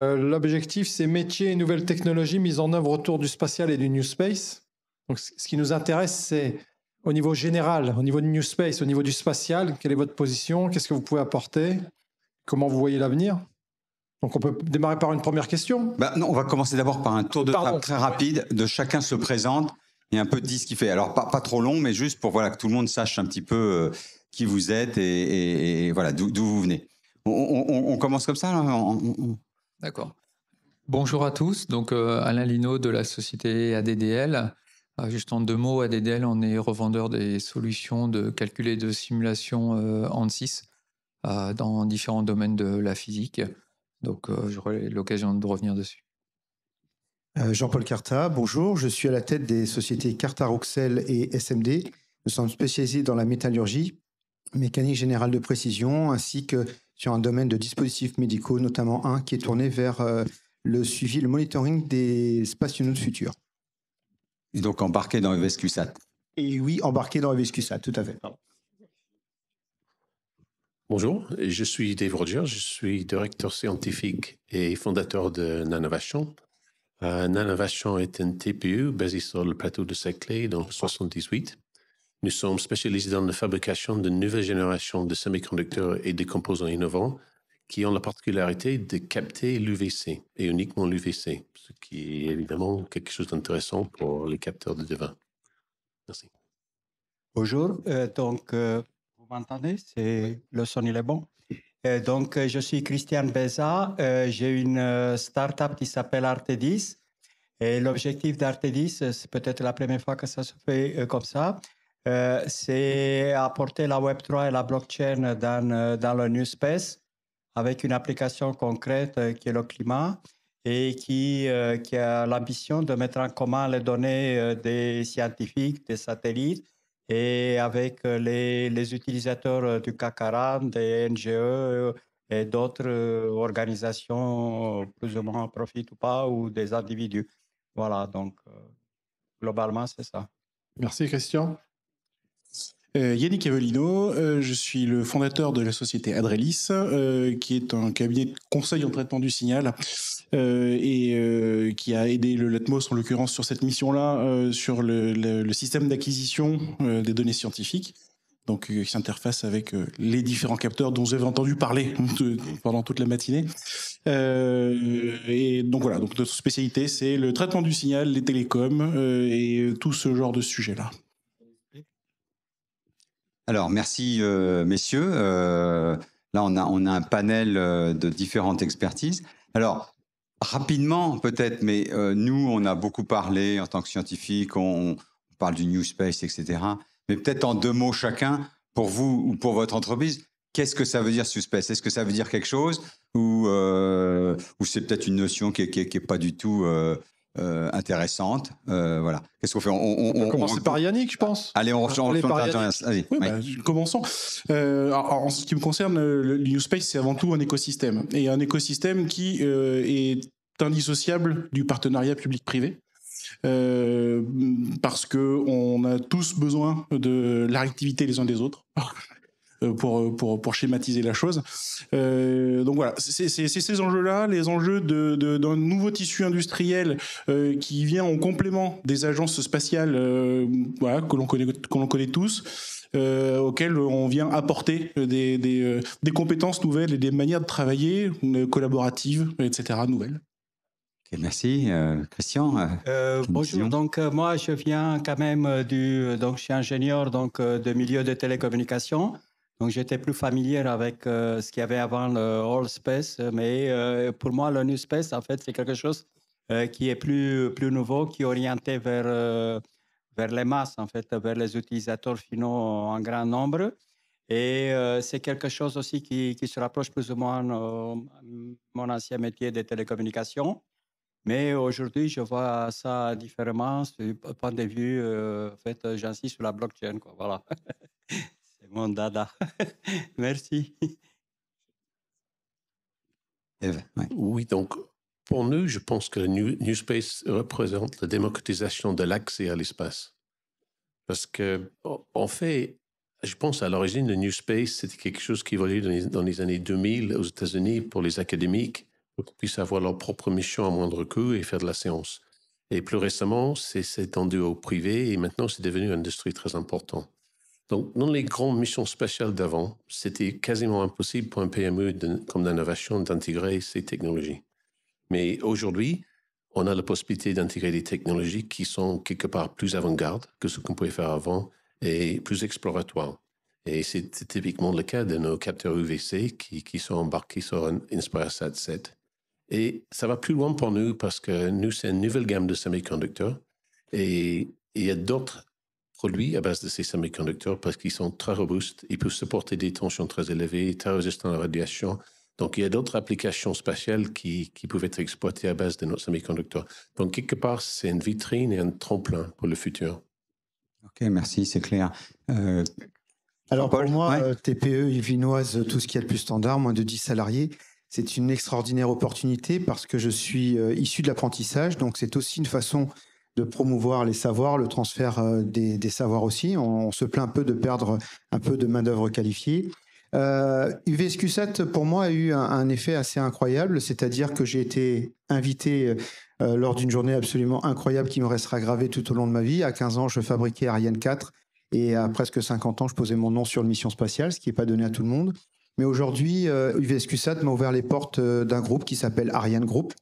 L'objectif, c'est métiers et nouvelles technologies mises en œuvre autour du spatial et du New Space. Donc, ce qui nous intéresse, c'est au niveau général, au niveau du New Space, au niveau du spatial, quelle est votre position Qu'est-ce que vous pouvez apporter Comment vous voyez l'avenir donc on peut démarrer par une première question. Bah non, on va commencer d'abord par un tour de table très rapide de chacun se présente et un peu dit ce qu'il fait. Alors pas, trop long, mais juste pour voilà que tout le monde sache un petit peu euh, qui vous êtes et, voilà d'où vous venez. On, commence comme ça. D'accord. Bonjour à tous. Donc euh, Alain Lino de la société ADDL. Euh, juste en deux mots, ADDL, on est revendeur des solutions de calcul et de simulation ANSYS dans différents domaines de la physique. Donc euh, j'aurai l'occasion de revenir dessus. Euh, Jean-Paul Carta, bonjour. Je suis à la tête des sociétés Carta Roxel et SMD. Nous sommes spécialisés dans la métallurgie, mécanique générale de précision, ainsi que sur un domaine de dispositifs médicaux, notamment un qui est tourné vers euh, le suivi, le monitoring des spationautes futurs. Et donc embarqué dans EVSQSAT. Et oui, embarqué dans EVSQSAT, tout à fait. Bonjour, je suis Dave Rogers, je suis directeur scientifique et fondateur de Nanovation. Euh, Nanovation est un TPU basé sur le plateau de Saclay dans le 78. Nous sommes spécialisés dans la fabrication de nouvelles générations de semi-conducteurs et de composants innovants qui ont la particularité de capter l'UVC et uniquement l'UVC, ce qui est évidemment quelque chose d'intéressant pour les capteurs de devin. Merci. Bonjour, euh, donc euh, m'entendez? C'est le son il est bon? donc euh, je suis Christian Beza. J'ai une start-up qui s'appelle Artedis. Et l'objectif d'Artedis, c'est peut-être la première fois que ça se fait comme ça, c'est apporter la Web3 et la blockchain dans, dans le New Space avec une application concrète qui est le climat et qui, qui a l'ambition de mettre en commun les données des scientifiques, des satellites et avec euh, les, les utilisateurs euh, du CAC 40, des NGE euh, et d'autres organisations, plus ou moins profitent ou pas, ou des individus. Voilà, donc globalement, c'est ça. Merci Christian. Yannick Avelino, je suis le fondateur de la société Adrelis, qui est un cabinet de conseil en traitement du signal euh, et euh, qui a aidé le Latmos en l'occurrence sur cette mission-là, euh, sur le, système d'acquisition des données scientifiques donc qui s'interface avec les différents capteurs dont avez entendu parler pendant toute la matinée. Euh, et donc voilà, donc notre spécialité, c'est le traitement du signal, les télécoms et tout ce genre de sujet-là. Alors merci messieurs. là, on a, on a un panel de différentes expertises. Alors, Rapidement, peut-être, mais euh, nous, on a beaucoup parlé en tant que scientifique, on, parle du New Space, etc. Mais peut-être en deux mots chacun, pour vous ou pour votre entreprise, qu'est-ce que ça veut dire Space? Est-ce que ça veut dire quelque chose? Ou, euh, ou c'est peut-être une notion qui n'est pas du tout euh, intéressante. Euh, voilà. Qu'est-ce qu'on fait? On, on, commence par Yannick, je pense. Allez, on change. Allez, oui, bah, commençons. Euh, en ce qui me concerne, le New Space, c'est avant tout un écosystème. Et un écosystème qui est indissociable du partenariat public-privé. parce que on a tous besoin de la réactivité les uns des autres. Euh, pour, euh, pour, pour, schématiser la chose. Euh, donc voilà, c'est ces enjeux-là, les enjeux d'un de, d'un nouveau tissu industriel euh, qui vient en complément des agences spatiales euh, voilà, que l'on connaît, que l'on connaît tous. Euh, auxquelles on vient apporter des, des, des, compétences nouvelles et des manières de travailler collaboratives, etc. nouvelles. merci, Christian. bonjour. Donc moi, je viens quand même du, donc je suis ingénieur donc de milieu de télécommunications. Donc j'étais plus familier avec euh, ce qu'il y avait avant le All Space, mais euh, pour moi le New Space en fait c'est quelque chose euh, qui est plus plus nouveau, qui est orienté vers vers les masses en fait, vers les utilisateurs finaux en grand nombre. Et c'est quelque chose aussi qui, qui, se rapproche plus ou moins de mon ancien métier des télécommunications. Mais aujourd'hui, je vois ça différemment du point de vue, en fait, j'insiste sur la blockchain. Quoi, voilà. mon dada. Merci. Oui, donc pour nous, je pense que le New, Space représente la démocratisation de l'accès à l'espace. Parce que, en fait, je pense à l'origine, le New Space, c'était quelque chose qui évoluait dans les, dans les, années 2000 aux États-Unis pour les académiques, pour qu'on puisse avoir leur propre mission à moindre coût et faire de la séance. Et plus récemment, c'est étendu au privé et maintenant c'est devenu une industrie très importante. Donc, dans les grandes missions spatiales d'avant, c'était quasiment impossible pour un PME comme d'innovation d'intégrer ces technologies. Mais aujourd'hui, on a la possibilité d'intégrer des technologies qui sont quelque part plus avant-garde que ce qu'on pouvait faire avant et plus exploratoires. Et c'est typiquement le cas de nos capteurs UVC qui, qui sont embarqués sur un InspireSat 7. Et ça va plus loin pour nous parce que nous, c'est une nouvelle gamme de semi-conducteurs. Et il y a d'autres produits à base de ces semi-conducteurs parce qu'ils sont très robustes, ils peuvent supporter des tensions très élevées, très résistants à la radiation. Donc, il y a d'autres applications spatiales qui, qui peuvent être exploitées à base de nos semi-conducteurs. Donc, quelque part, c'est une vitrine et un tremplin pour le futur. Ok, merci, c'est clair. Euh, Alors, pour moi, euh, TPE, Vinoise, tout ce qui est le plus standard, moins de 10 salariés, c'est une extraordinaire opportunité parce que je suis euh, issu de l'apprentissage. Donc, c'est aussi une façon de promouvoir les savoirs, le transfert euh, des, savoirs aussi. On, se plaint un peu de perdre un peu de main-d'œuvre qualifiée. Euh, UVSQ7, pour moi, a eu un, effet assez incroyable, c'est-à-dire que j'ai été invité euh, lors d'une journée absolument incroyable qui me restera gravée tout au long de ma vie. À 15 ans, je fabriquais Ariane 4 et à presque 50 ans, je posais mon nom sur une mission spatiale, ce qui n'est pas donné à tout le monde. Mais aujourd'hui, euh, UVSQ7 m'a ouvert les portes d'un groupe qui s'appelle Ariane Group.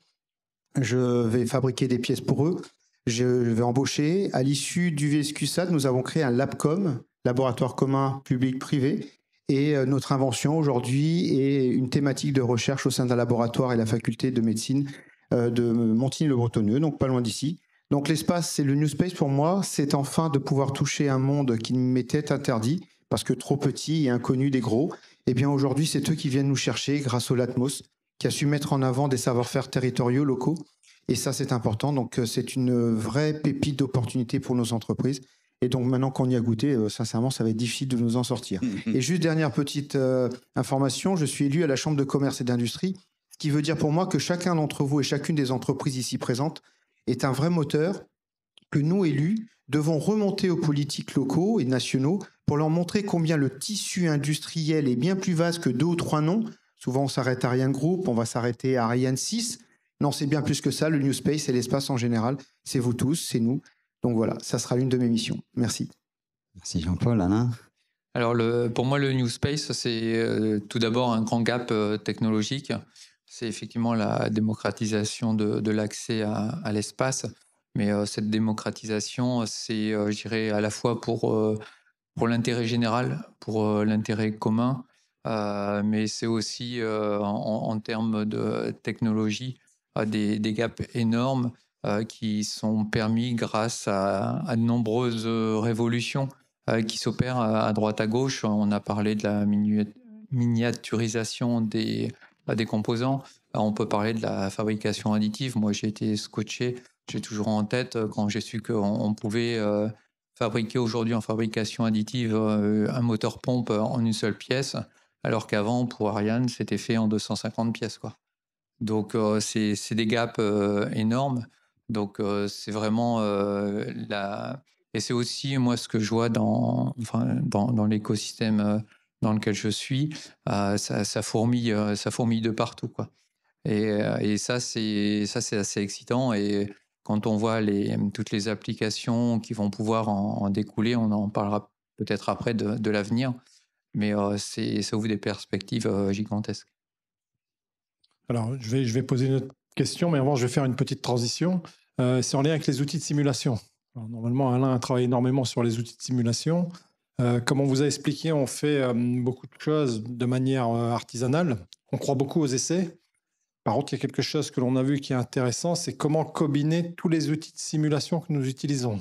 Je vais fabriquer des pièces pour eux. Je vais embaucher. À l'issue du VSQSAT, nous avons créé un LabCom, laboratoire commun public-privé. Et euh, notre invention aujourd'hui est une thématique de recherche au sein d'un laboratoire et la faculté de médecine euh, de Montigny-le-Bretonneux, donc pas loin d'ici. Donc l'espace, c'est le New Space pour moi, c'est enfin de pouvoir toucher un monde qui m'était interdit parce que trop petit et inconnu des gros. Eh bien aujourd'hui, c'est eux qui viennent nous chercher grâce au Latmos, qui a su mettre en avant des savoir-faire territoriaux locaux et ça, c'est important. Donc, euh, c'est une vraie pépite d'opportunité pour nos entreprises. Et donc, maintenant qu'on y a goûté, euh, sincèrement, ça va être difficile de nous en sortir. et juste dernière petite euh, information, je suis élu à la Chambre de commerce et d'industrie, ce qui veut dire pour moi que chacun d'entre vous et chacune des entreprises ici présentes est un vrai moteur que nous, élus, devons remonter aux politiques locaux et nationaux pour leur montrer combien le tissu industriel est bien plus vaste que deux ou trois noms. Souvent, on s'arrête à Ariane Group, on va s'arrêter à Ariane 6, non, c'est bien plus que ça. Le New Space et l'espace en général, c'est vous tous, c'est nous. Donc voilà, ça sera l'une de mes missions. Merci. Merci Jean-Paul. Alain Alors le, pour moi, le New Space, c'est euh, tout d'abord un grand gap euh, technologique. C'est effectivement la démocratisation de, l'accès à, l'espace. Mais euh, cette démocratisation, c'est, je dirais, à la fois pour, pour l'intérêt général, pour l'intérêt commun, mais c'est aussi en, en, termes de technologie des, gaps énormes euh, qui sont permis grâce à, de nombreuses euh, révolutions euh, qui s'opèrent à, droite à gauche. On a parlé de la miniaturisation des, des composants. On peut parler de la fabrication additive. Moi, j'ai été scotché. J'ai toujours en tête quand j'ai su qu'on pouvait fabriquer aujourd'hui en fabrication additive un moteur pompe en une seule pièce, alors qu'avant, pour Ariane, c'était fait en 250 pièces. Quoi. Donc, euh, c'est des gaps euh, énormes. Donc, euh, c'est vraiment la. Et c'est aussi, moi, ce que je vois dans, enfin, dans, dans l'écosystème dans lequel je suis, ça, ça, fourmille, ça fourmille de partout. Quoi. Et, et ça, c'est assez excitant. Et quand on voit les, toutes les applications qui vont pouvoir en, découler, on en parlera peut-être après de, de l'avenir. Mais ça ouvre des perspectives gigantesques. Alors, je vais, poser une autre question, mais avant, je vais faire une petite transition. Euh, c'est en lien avec les outils de simulation. normalement, Alain a travaillé énormément sur les outils de simulation. Euh, comme on vous a expliqué, on fait euh, beaucoup de choses de manière artisanale. On croit beaucoup aux essais. Par contre, il y a quelque chose que l'on a vu qui est intéressant, c'est comment combiner tous les outils de simulation que nous utilisons.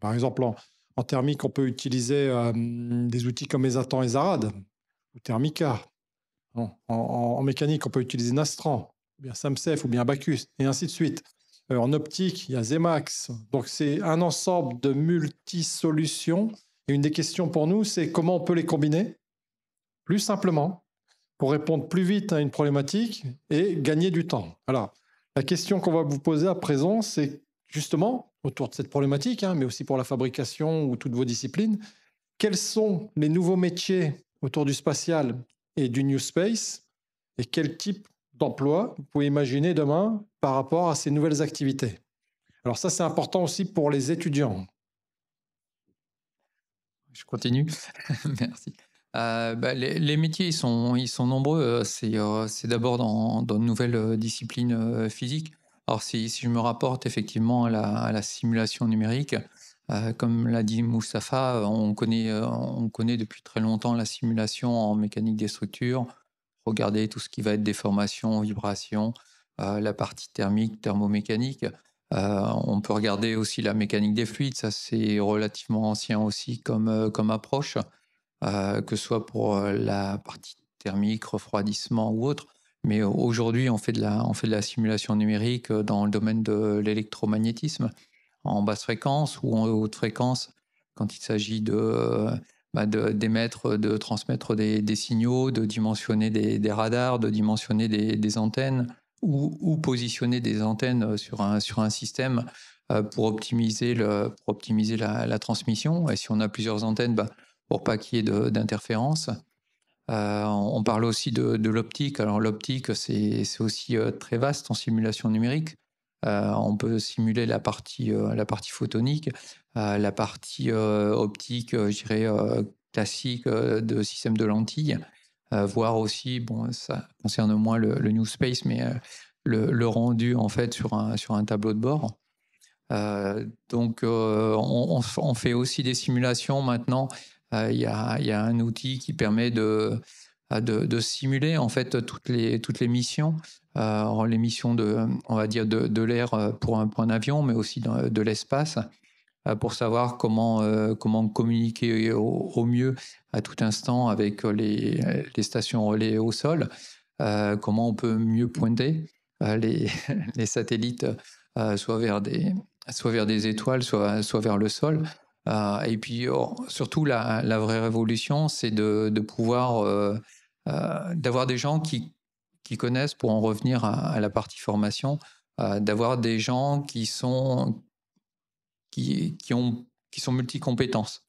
Par exemple, en, thermique, on peut utiliser des outils comme Esatan et Zarad, ou Thermica, en, mécanique, on peut utiliser Nastran, ou bien Samsef, ou bien Bacchus, et ainsi de suite. Euh, en optique, il y a Zemax. Donc, c'est un ensemble de multi-solutions. Et une des questions pour nous, c'est comment on peut les combiner? Plus simplement pour répondre plus vite à une problématique et gagner du temps. Alors, la question qu'on va vous poser à présent, c'est justement autour de cette problématique, hein, mais aussi pour la fabrication ou toutes vos disciplines, quels sont les nouveaux métiers autour du spatial et du New Space et quel type d'emploi vous pouvez imaginer demain par rapport à ces nouvelles activités Alors ça, c'est important aussi pour les étudiants. Je continue. Merci. Euh, bah, les, métiers, ils sont, ils sont nombreux. Euh, euh, c'est d'abord dans, dans, de nouvelles disciplines physiques. Alors, si, si, je me rapporte effectivement à la simulation numérique, comme l'a dit Moustapha, on connaît, on connaît depuis très longtemps la simulation en mécanique des structures. Regardez tout ce qui va être déformation, vibration, la partie thermique, thermomécanique. on peut regarder aussi la mécanique des fluides, ça c'est relativement ancien aussi comme, comme approche. Euh, que ce soit pour euh, la partie thermique, refroidissement ou autre. Mais aujourd'hui, on, fait de la, on fait de la simulation numérique euh, dans le domaine de l'électromagnétisme, en basse fréquence ou en haute fréquence, quand il s'agit de, bah d'émettre, de, transmettre des, signaux, de dimensionner des, radars, de dimensionner des, antennes ou, positionner des antennes sur un, sur un système pour optimiser, le, pour optimiser la, transmission. Et si on a plusieurs antennes, bah, pour pas qu'il y ait d'interférences. Euh, on parle aussi de, l'optique. Alors l'optique, c'est aussi euh, très vaste en simulation numérique. Euh, on peut simuler la partie, la partie photonique, la partie optique, je dirais, classique de système de lentilles, voire aussi, bon, ça concerne moins le, New Space, mais le, rendu en fait sur un, sur un tableau de bord. donc on, fait aussi des simulations maintenant. Euh, il y, a, un outil qui permet de, euh, de, simuler en fait toutes les, toutes les missions, euh, les missions de, on va dire de, l'air pour un point d'avion, mais aussi de, l'espace, pour savoir comment, comment communiquer au, mieux à tout instant avec les, stations relais au sol, comment on peut mieux pointer les, satellites soit, vers des, soit vers des étoiles, soit, soit vers le sol. Euh, et puis oh, surtout, la, vraie révolution, c'est de, pouvoir, euh, euh, d'avoir des gens qui, qui connaissent, pour en revenir à, la partie formation, d'avoir des gens qui sont, qui, ont, qui sont multicompétences.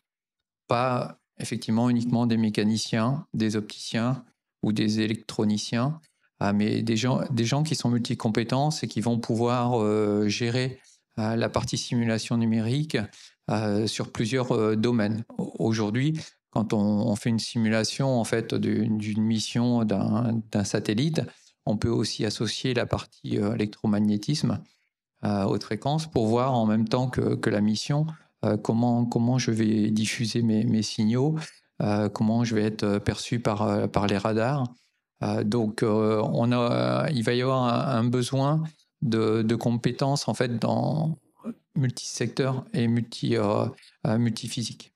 Pas effectivement uniquement des mécaniciens, des opticiens ou des électroniciens, mais des gens, des gens qui sont multicompétences et qui vont pouvoir gérer la partie simulation numérique, euh, sur plusieurs euh, domaines. Aujourd'hui, quand on, fait une simulation en fait d'une mission d'un satellite, on peut aussi associer la partie euh, électromagnétisme euh, haute fréquence pour voir en même temps que, la mission comment, comment je vais diffuser mes, signaux, comment je vais être perçu par, les radars. donc, on a, il va y avoir un, besoin de, compétences en fait dans, multisecteur et multi, euh, euh, multiphysique.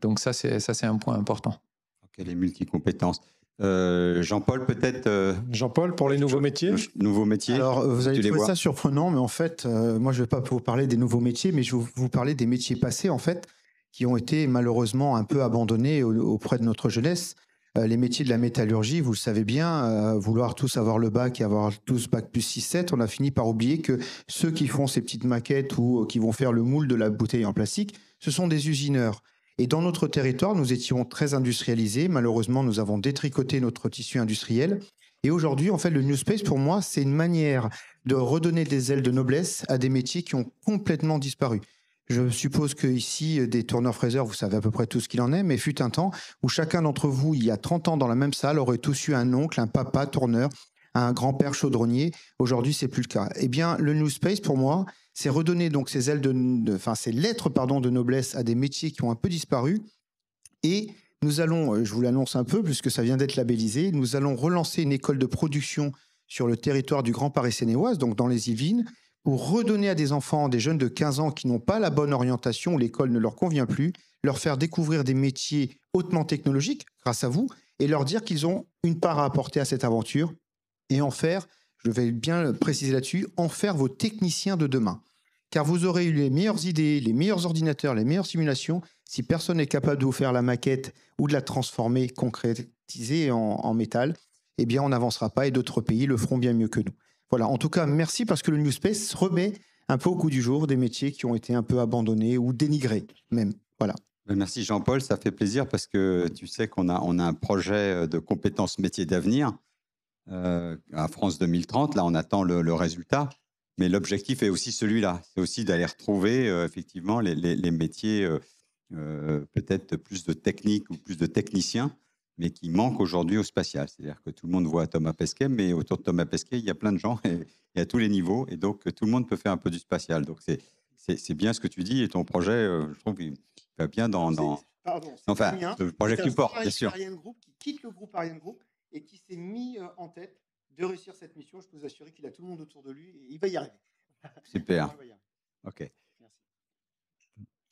Donc ça, c'est ça, c'est un point important. Ok, les multicompétences. Euh, Jean-Paul, peut-être. Jean-Paul, pour les nouveaux métiers? Nouveaux métiers. Alors, vous allez trouver ça surprenant, mais en fait, moi, je ne vais pas vous parler des nouveaux métiers, mais je vais vous parler des métiers passés, en fait, qui ont été malheureusement un peu abandonnés auprès de notre jeunesse. Euh, les métiers de la métallurgie, vous le savez bien, euh, vouloir tous avoir le bac et avoir tous bac plus 6-7, on a fini par oublier que ceux qui font ces petites maquettes ou euh, qui vont faire le moule de la bouteille en plastique, ce sont des usineurs. Et dans notre territoire, nous étions très industrialisés. Malheureusement, nous avons détricoté notre tissu industriel. Et aujourd'hui, en fait, le New Space, pour moi, c'est une manière de redonner des ailes de noblesse à des métiers qui ont complètement disparu. Je suppose que ici, des tourneurs-fraiseurs, vous savez à peu près tout ce qu'il en est, mais fut un temps où chacun d'entre vous, il y a 30 ans dans la même salle, aurait tous eu un oncle, un papa tourneur, un grand-père chaudronnier. Aujourd'hui, c'est plus le cas. Eh bien, le New Space, pour moi, c'est redonner donc ces ailes de, enfin, ces lettres, pardon, de noblesse à des métiers qui ont un peu disparu. Et nous allons, euh, je vous l'annonce un peu, puisque ça vient d'être labellisé, nous allons relancer une école de production sur le territoire du Grand Paris Sénéoise, donc dans les Yvelines, pour redonner à des enfants, des jeunes de 15 ans qui n'ont pas la bonne orientation, l'école ne leur convient plus, leur faire découvrir des métiers hautement technologiques grâce à vous et leur dire qu'ils ont une part à apporter à cette aventure et en faire, je vais bien préciser là-dessus, en faire vos techniciens de demain. Car vous aurez eu les meilleures idées, les meilleurs ordinateurs, les meilleures simulations. Si personne n'est capable de vous faire la maquette ou de la transformer, concrétiser en, métal, eh bien on n'avancera pas et d'autres pays le feront bien mieux que nous. Voilà, en tout cas, merci parce que le New Space remet un peu au goût du jour des métiers qui ont été un peu abandonnés ou dénigrés même. Voilà. Ben, merci Jean-Paul, ça fait plaisir parce que tu sais qu'on a, on a un projet de compétences métiers d'avenir à France 2030. Là, on attend le, résultat. Mais l'objectif est aussi celui-là. C'est aussi d'aller retrouver effectivement les, les métiers peut-être plus de techniques ou plus de techniciens mais qui manque aujourd'hui au spatial. C'est-à-dire que tout le monde voit Thomas Pesquet, mais autour de Thomas Pesquet, il y a plein de gens et, à tous les niveaux, et donc tout le monde peut faire un peu du spatial. Donc c'est bien ce que tu dis, et ton projet, euh, je trouve qu'il va bien dans... dans... Pardon, enfin, le projet que tu portes, bien sûr. Group, qui quitte le groupe Ariane Group et qui s'est mis euh, en tête de réussir cette mission. Je peux vous assurer qu'il a tout le monde autour de lui et il va y arriver. Super. ok.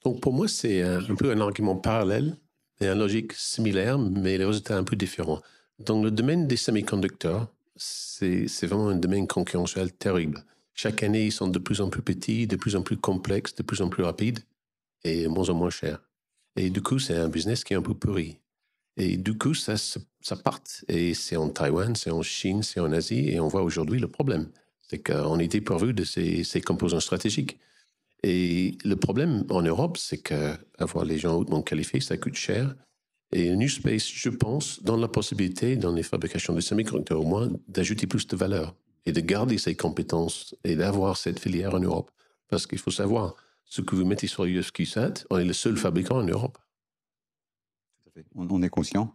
Donc pour moi, c'est un, un peu un argument parallèle et une logique similaire, mais les résultats un peu différents. Dans le domaine des semi-conducteurs, c'est vraiment un domaine concurrentiel terrible. Chaque année, ils sont de plus en plus petits, de plus en plus complexes, de plus en plus rapides et moins en moins chers. Et du coup, c'est un business qui est un peu pourri. Et du coup, ça, ça part. Et c'est en Taïwan, c'est en Chine, c'est en Asie. Et on voit aujourd'hui le problème. C'est qu'on est dépourvu de ces, composants stratégiques. Et le problème en Europe, c'est qu'avoir les gens hautement qualifiés, ça coûte cher. Et New Space, je pense, donne la possibilité, dans les fabrications de semi-conducteurs au moins, d'ajouter plus de valeur et de garder ces compétences et d'avoir cette filière en Europe. Parce qu'il faut savoir, ce que vous mettez sur l'UFQ7, on est le seul fabricant en Europe. On, est conscient.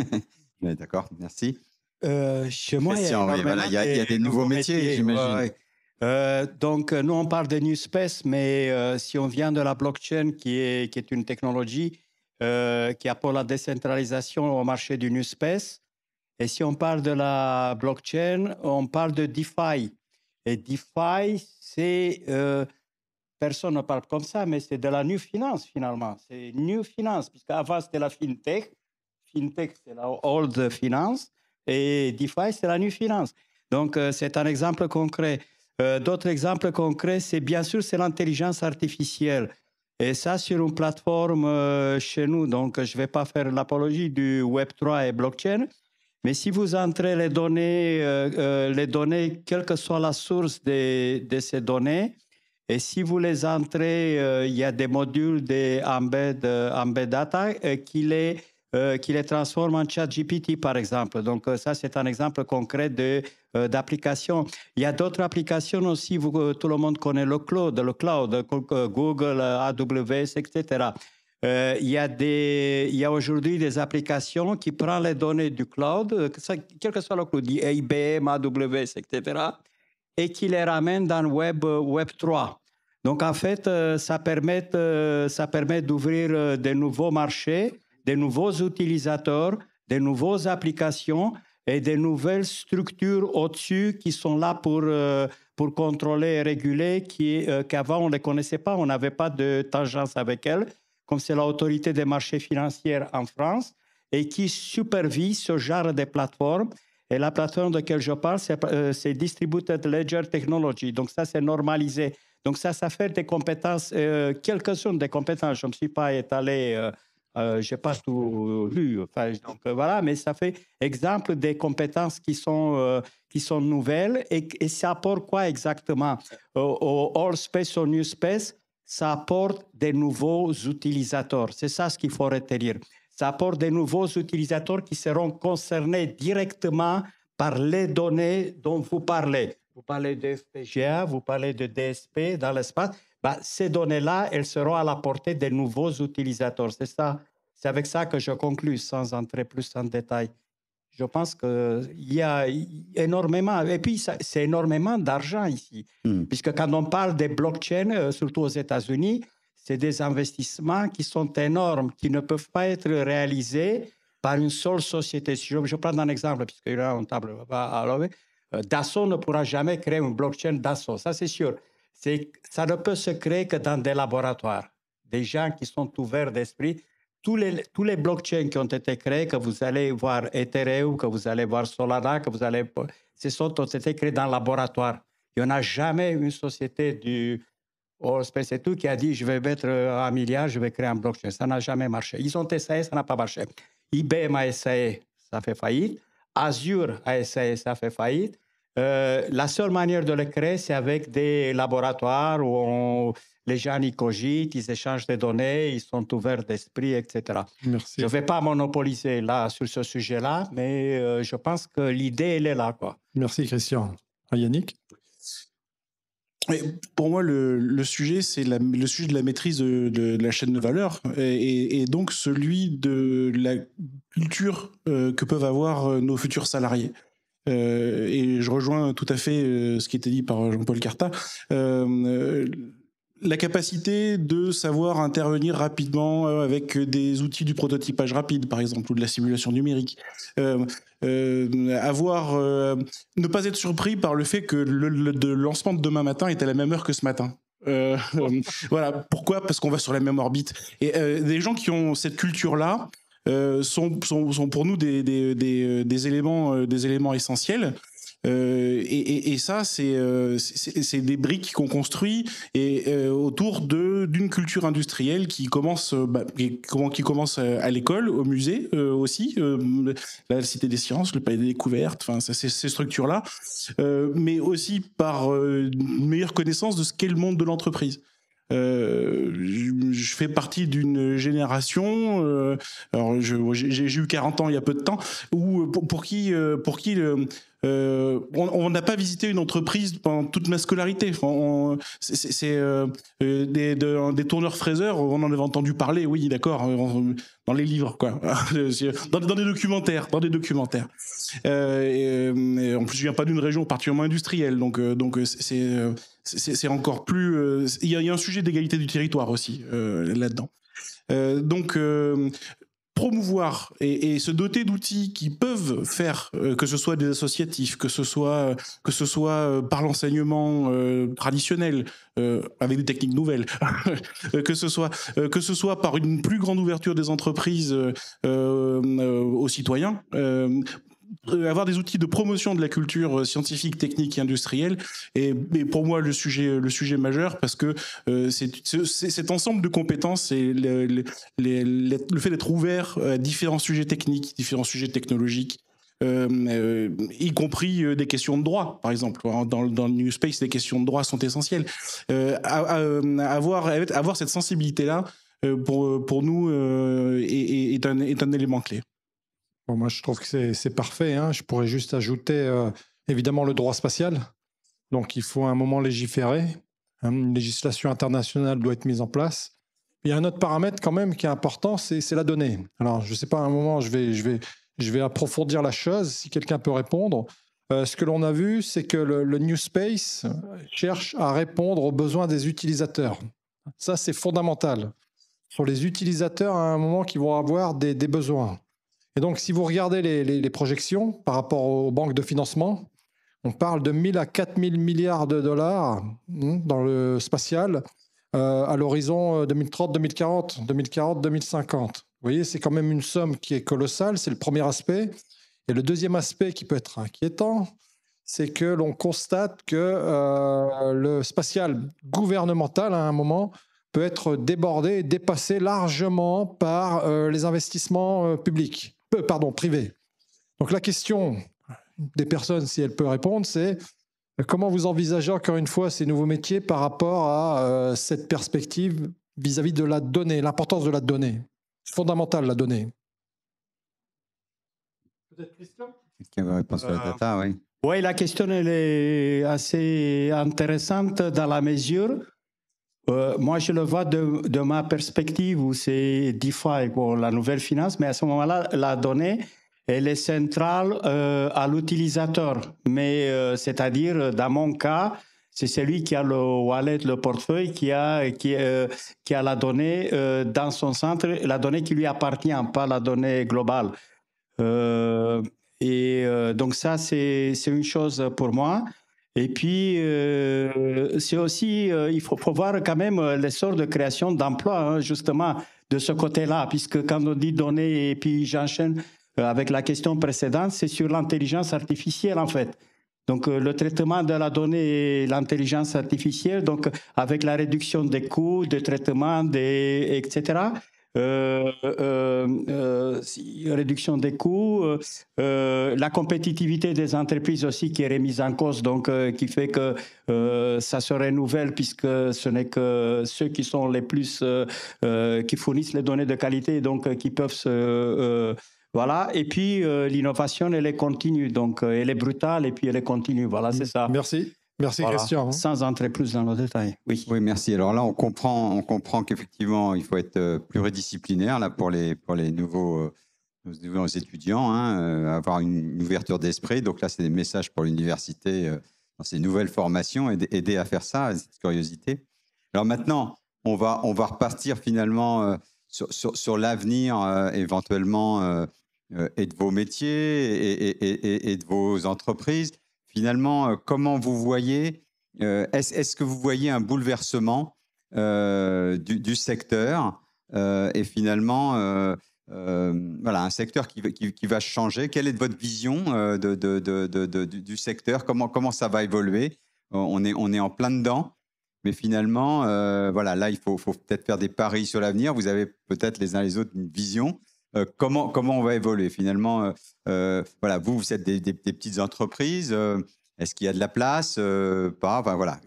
D'accord, merci. Euh, chez moi, il y, a, des nouveaux métiers, j'imagine. Euh, donc, nous, on parle de New Space, mais euh, si on vient de la blockchain, qui est, qui est une technologie euh, qui apporte la décentralisation au marché du New Space, et si on parle de la blockchain, on parle de DeFi. Et DeFi, c'est. Personne ne parle comme ça, mais c'est de la New Finance, finalement. C'est New Finance, puisqu'avant, c'était la FinTech. FinTech, c'est la Old Finance. Et DeFi, c'est la New Finance. Donc, c'est un exemple concret. Euh, d'autres exemples concrets, c'est bien sûr c'est l'intelligence artificielle. Et ça, sur une plateforme euh, chez nous, donc je ne vais pas faire l'apologie du Web3 et blockchain, mais si vous entrez les données, euh, les données, quelle que soit la source de ces données, et si vous les entrez, il y a des modules de embed, embed data qui les euh, qui les transforme en chat GPT, par exemple. Donc, euh, ça, c'est un exemple concret de, euh, d'application. Il y a d'autres applications aussi. Tout le monde connaît le cloud, le cloud, Google, AWS, etc. il y a, des, il y a aujourd'hui des applications qui prennent les données du cloud, quel que soit le cloud, IBM, AWS, etc., et qui les ramènent dans Web, Web 3. Donc, en fait, ça permet, ça permet d'ouvrir de nouveaux marchés de nouveaux utilisateurs, de nouvelles applications et de nouvelles structures au-dessus qui sont là pour, euh, pour contrôler et réguler, qui, euh, qu'avant on ne les connaissait pas, on n'avait pas de tangence avec elles, comme c'est l'autorité des marchés financiers en France, et qui supervise ce genre de plateforme. Et la plateforme de laquelle je parle, c'est, euh, c'est Distributed Ledger Technology. Donc ça, c'est normalisé. Donc ça, ça fait des compétences, quelques-unes des compétences. Je ne me suis pas étalé euh, je n'ai pas tout lu. Enfin, donc euh, voilà, mais ça fait exemple des compétences qui sont, euh, qui sont nouvelles et, ça apporte quoi exactement? Au, All Space, au New Space Ça apporte des nouveaux utilisateurs. C'est ça ce qu'il faut retenir. Ça apporte des nouveaux utilisateurs qui seront concernés directement par les données dont vous parlez. Vous parlez de FPGA, vous parlez de DSP dans l'espace bah, ces données-là, elles seront à la portée des nouveaux utilisateurs. C'est ça. C'est avec ça que je conclus, sans entrer plus en détail. Je pense qu'il y a énormément, et puis c'est énormément d'argent ici, hmm. puisque quand on parle des blockchains, euh, surtout aux États-Unis, c'est des investissements qui sont énormes, qui ne peuvent pas être réalisés par une seule société. Si je, prends un exemple, puisqu'il y a une table, euh, Dassault ne pourra jamais créer une blockchain Dassault, ça c'est sûr ça ne peut se créer que dans des laboratoires, des gens qui sont ouverts d'esprit. Tous les, blockchains qui ont été créés, que vous allez voir Ethereum, que vous allez voir Solana, que vous allez... Ce sont ont été créés dans le laboratoire. Il n'y en a jamais une société du Allspace et tout qui a dit je vais mettre un milliard, je vais créer un blockchain. Ça n'a jamais marché. Ils ont essayé, ça n'a pas marché. IBM a essayé, ça fait faillite. Azure a essayé, ça fait faillite. Euh, la seule manière de le créer, c'est avec des laboratoires où on- les gens y cogitent, ils échangent des données, ils sont ouverts d'esprit, etc. Merci. Je ne vais pas monopoliser là sur ce sujet-là, mais euh, je pense que l'idée, elle est là. Quoi. Merci, Christian. Ah, Yannick? Pour moi, le, sujet, c'est le sujet de la maîtrise de, la chaîne de valeur et, donc celui de la culture euh, que peuvent avoir euh, nos futurs salariés. Euh, et je rejoins tout à fait ce qui était dit par Jean-Paul Carta. La capacité de savoir intervenir rapidement euh, avec des outils du prototypage rapide, par exemple, ou de la simulation numérique. Euh, euh, avoir, ne pas être surpris par le fait que le, lancement de demain matin est à la même heure que ce matin. Voilà. Pourquoi? Parce qu'on va sur la même orbite. Et des gens qui ont cette culture-là sont, pour nous des, éléments, des éléments essentiels. Euh, et, ça, c'est euh, c'est des briques qu'on construit et euh, autour d'une culture industrielle qui commence, bah, commence à l'école, au musée aussi, la Cité des Sciences, le Palais des Découvertes, enfin ces structures-là, euh, mais aussi par une meilleure connaissance de ce qu'est le monde de l'entreprise. Je, fais partie d'une génération, alors j'ai eu 40 ans il y a peu de temps, où pour, qui, pour qui euh, on n'a pas visité une entreprise pendant toute ma scolarité. C'est- euh, euh, des, de- des tourneurs fraiseurs, on en avait entendu parler, oui, d'accord, dans les livres, quoi, dans, des documentaires, dans des documentaires. En plus, je viens pas d'une région particulièrement industrielle, donc c'est encore plus. Il y, a- un sujet d'égalité du territoire aussi là-dedans. Donc promouvoir et, se doter d'outils qui peuvent faire euh, que ce soit des associatifs, que ce soit euh, par l'enseignement euh, traditionnel avec des techniques nouvelles, que ce soit par une plus grande ouverture des entreprises aux citoyens. Euh, avoir des outils de promotion de la culture euh, scientifique, technique et industrielle est, pour moi le sujet, le sujet majeur parce que euh, c'est cet ensemble de compétences et le, fait d'être ouvert à différents sujets techniques, différents sujets technologiques, y compris des questions de droit, par exemple. Dans, dans le New Space, les questions de droit sont essentielles. Avoir, avoir cette sensibilité-là, pour, pour nous, est un, est un élément clé. Moi, je trouve que c'est- parfait. hein. Je pourrais juste ajouter euh, évidemment le droit spatial. Donc, il faut à un moment légiférer. hein. Une législation internationale doit être mise en place. Il y a un autre paramètre quand même qui est important, c'est la donnée. Alors, je ne sais pas, à un moment, je vais, approfondir la chose, si quelqu'un peut répondre. Euh, ce que l'on a vu, c'est que le, New Space cherche à répondre aux besoins des utilisateurs. Ça, c'est fondamental. Ce sont les utilisateurs à un moment qui vont avoir des besoins. Et donc, si vous regardez les, projections par rapport aux banques de financement, on parle de 1000 à 4000 milliards de dollars hmm, dans le spatial euh, à l'horizon euh, 2030-2040, 2040-2050. Vous voyez, c'est quand même une somme qui est colossale, c'est le premier aspect. Et le deuxième aspect qui peut être inquiétant, c'est que l'on constate que euh, le spatial gouvernemental, à un moment, peut être débordé, dépassé largement par euh, les investissements publics, euh, pardon, privés. Donc la question des personnes, si elle peut répondre, c'est euh, comment vous envisagez encore une fois ces nouveaux métiers par rapport à euh, cette perspective vis-à-vis de la donnée, l'importance de la donnée. C'est fondamental la donnée? Peut-être Christian? Qui avait réponse sur la data, oui. Oui, la question elle est assez intéressante dans la mesure. Euh, moi, je le vois de, de ma perspective où c'est DeFi, bon, la nouvelle finance, mais à ce moment-là, la donnée, elle est centrale euh, à l'utilisateur. Mais euh, c'est-à-dire, dans mon cas, c'est celui qui a le wallet, le portefeuille, qui a, qui, euh, qui a la donnée euh, dans son centre, la donnée qui lui appartient, pas la donnée globale. Et donc ça, c'est une chose pour moi. Et puis, euh, c'est aussi, euh, il faut, voir quand même euh, l'essor de création d'emplois, hein, justement, de ce côté-là, puisque quand on dit données, et puis j'enchaîne euh, avec la question précédente, c'est sur l'intelligence artificielle, en fait. Donc, le traitement de la donnée et l'intelligence artificielle, donc avec la réduction des coûts de traitement, etc., réduction des coûts, la compétitivité des entreprises aussi qui est remise en cause, donc qui fait que ça se renouvelle puisque ce n'est que ceux qui sont les plus, qui fournissent les données de qualité, donc qui peuvent se voilà, et puis l'innovation, elle est continue, donc elle est brutale et puis elle est continue. Voilà, c'est ça. Merci. Merci Christian. Sans entrer plus dans le détail. Oui. Oui, merci. Alors là, on comprend, on comprend qu'effectivement, il faut être euh, pluridisciplinaire là pour les pour les nouveaux, euh, nouveaux étudiants, hein, euh, avoir une, ouverture d'esprit. Donc là, c'est des messages pour l'université dans ces nouvelles formations, aider, aider à faire ça, cette curiosité. Alors maintenant, on va on va repartir finalement sur, sur, sur l'avenir éventuellement et de vos métiers et, et, et de vos entreprises finalement, euh, comment vous voyez, euh, est-ce que vous voyez un bouleversement euh, du, secteur et finalement, voilà, un secteur qui, va changer? Quelle est votre vision du secteur? Comment, ça va évoluer? On est, on est en plein dedans. Mais finalement, voilà, là, il faut, faut peut-être faire des paris sur l'avenir. Vous avez peut-être les uns les autres une vision. Euh, comment, comment on va évoluer finalement euh, euh, Voilà, vous, vous êtes des, petites entreprises. Est-ce qu'il y a de la place Pas. Enfin, voilà.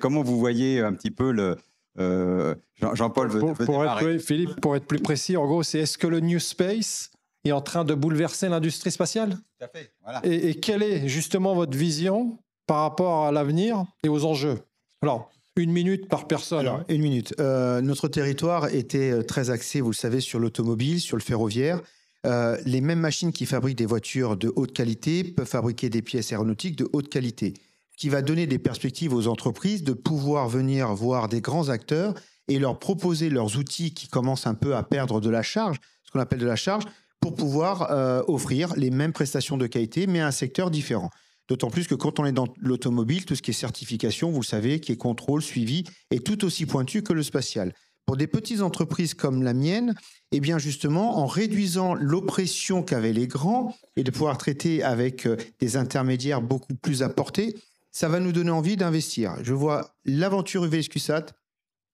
Comment vous voyez un petit peu le Jean-Paul veut, pour, être, Philippe, pour être plus précis, en gros, c'est est-ce que le New Space est en train de bouleverser l'industrie spatiale? Tout à fait. Voilà. Et, et, quelle est justement votre vision par rapport à l'avenir et aux enjeux? Alors, une minute par personne. Alors, une minute. Euh, notre territoire était euh, très axé, vous le savez, sur l'automobile, sur le ferroviaire. Euh, les mêmes machines qui fabriquent des voitures de haute qualité peuvent fabriquer des pièces aéronautiques de haute qualité, qui va donner des perspectives aux entreprises de pouvoir venir voir des grands acteurs et leur proposer leurs outils qui commencent un peu à perdre de la charge, ce qu'on appelle de la charge, pour pouvoir offrir les mêmes prestations de qualité, mais à un secteur différent. D'autant plus que quand on est dans l'automobile, tout ce qui est certification, vous le savez, qui est contrôle, suivi, est tout aussi pointu que le spatial. Pour des petites entreprises comme la mienne, eh bien justement, en réduisant l'oppression qu'avaient les grands et de pouvoir traiter avec euh, des intermédiaires beaucoup plus apportés, ça va nous donner envie d'investir. Je vois l'aventure UVSQSAT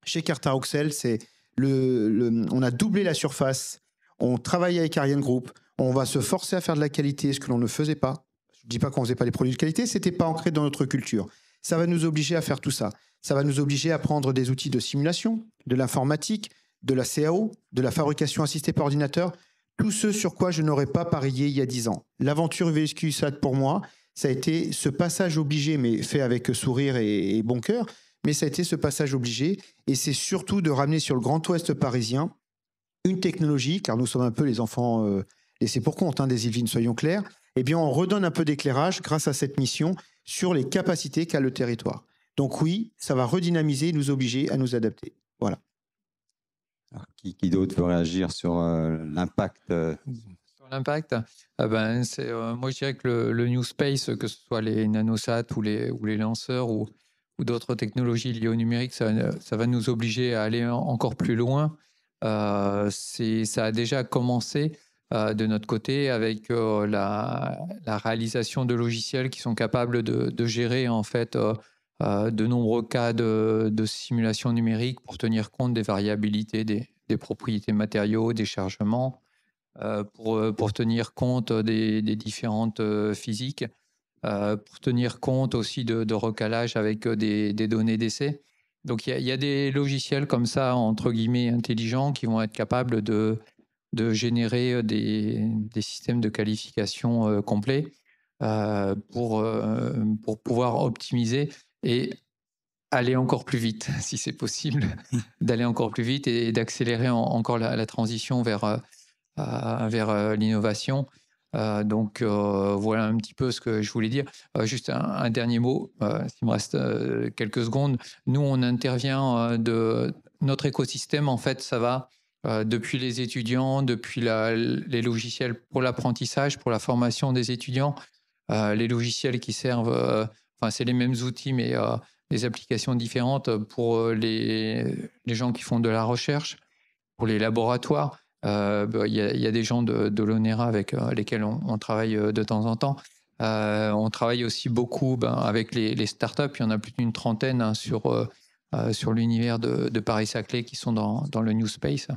chez Carta Oxel, c'est le, on a doublé la surface, on travaille avec Ariane Group, on va se forcer à faire de la qualité, ce que l'on ne faisait pas. Je ne dis pas qu'on ne faisait pas des produits de qualité, c'était pas ancré dans notre culture. Ça va nous obliger à faire tout ça. Ça va nous obliger à prendre des outils de simulation, de l'informatique, de la CAO, de la fabrication assistée par ordinateur, tout ce sur quoi je n'aurais pas parié il y a dix ans. L'aventure VSQ SAT pour moi, ça a été ce passage obligé, mais fait avec sourire et, bon cœur, mais ça a été ce passage obligé, et c'est surtout de ramener sur le Grand Ouest parisien une technologie, car nous sommes un peu les enfants euh, laissés pour compte hein, des Yvelines, soyons clairs, eh bien, on redonne un peu d'éclairage grâce à cette mission sur les capacités qu'a le territoire. Donc oui, ça va redynamiser et nous obliger à nous adapter. Voilà. qui, d'autre veut réagir sur euh, l'impact euh? Sur l'impact ah ben, euh, Moi, je dirais que le, New Space, que ce soit les nanosats ou les, ou les lanceurs ou, ou d'autres technologies liées au numérique, ça, ça, va nous obliger à aller encore plus loin. ça a déjà commencé euh, de notre côté avec euh, la, réalisation de logiciels qui sont capables de, gérer en fait euh, de nombreux cas de, simulation numérique pour tenir compte des variabilités des, propriétés matériaux, des chargements, pour, pour, tenir compte des, différentes physiques, pour tenir compte aussi de, recalage avec des, données d'essai. Donc il y, a des logiciels comme ça, entre guillemets, intelligents, qui vont être capables de de générer euh, des, systèmes de qualification euh, complets euh, pour, pour pouvoir optimiser et aller encore plus vite, si c'est possible, d'aller encore plus vite et, d'accélérer encore la, transition vers, vers l'innovation. donc voilà un petit peu ce que je voulais dire. juste un, dernier mot, s'il me reste quelques secondes. Nous, on intervient de notre écosystème. En fait, ça va euh, depuis les étudiants, depuis les logiciels pour l'apprentissage, pour la formation des étudiants, euh, les logiciels qui servent, euh, enfin c'est les mêmes outils mais des applications différentes pour les, gens qui font de la recherche, pour les laboratoires. Bah, il y, a des gens de, l'ONERA avec lesquels on, travaille de temps en temps. on travaille aussi beaucoup ben, avec les, startups. Il y en a plus d'une trentaine hein, sur, sur l'univers de, Paris-Saclay qui sont dans, dans le New Space.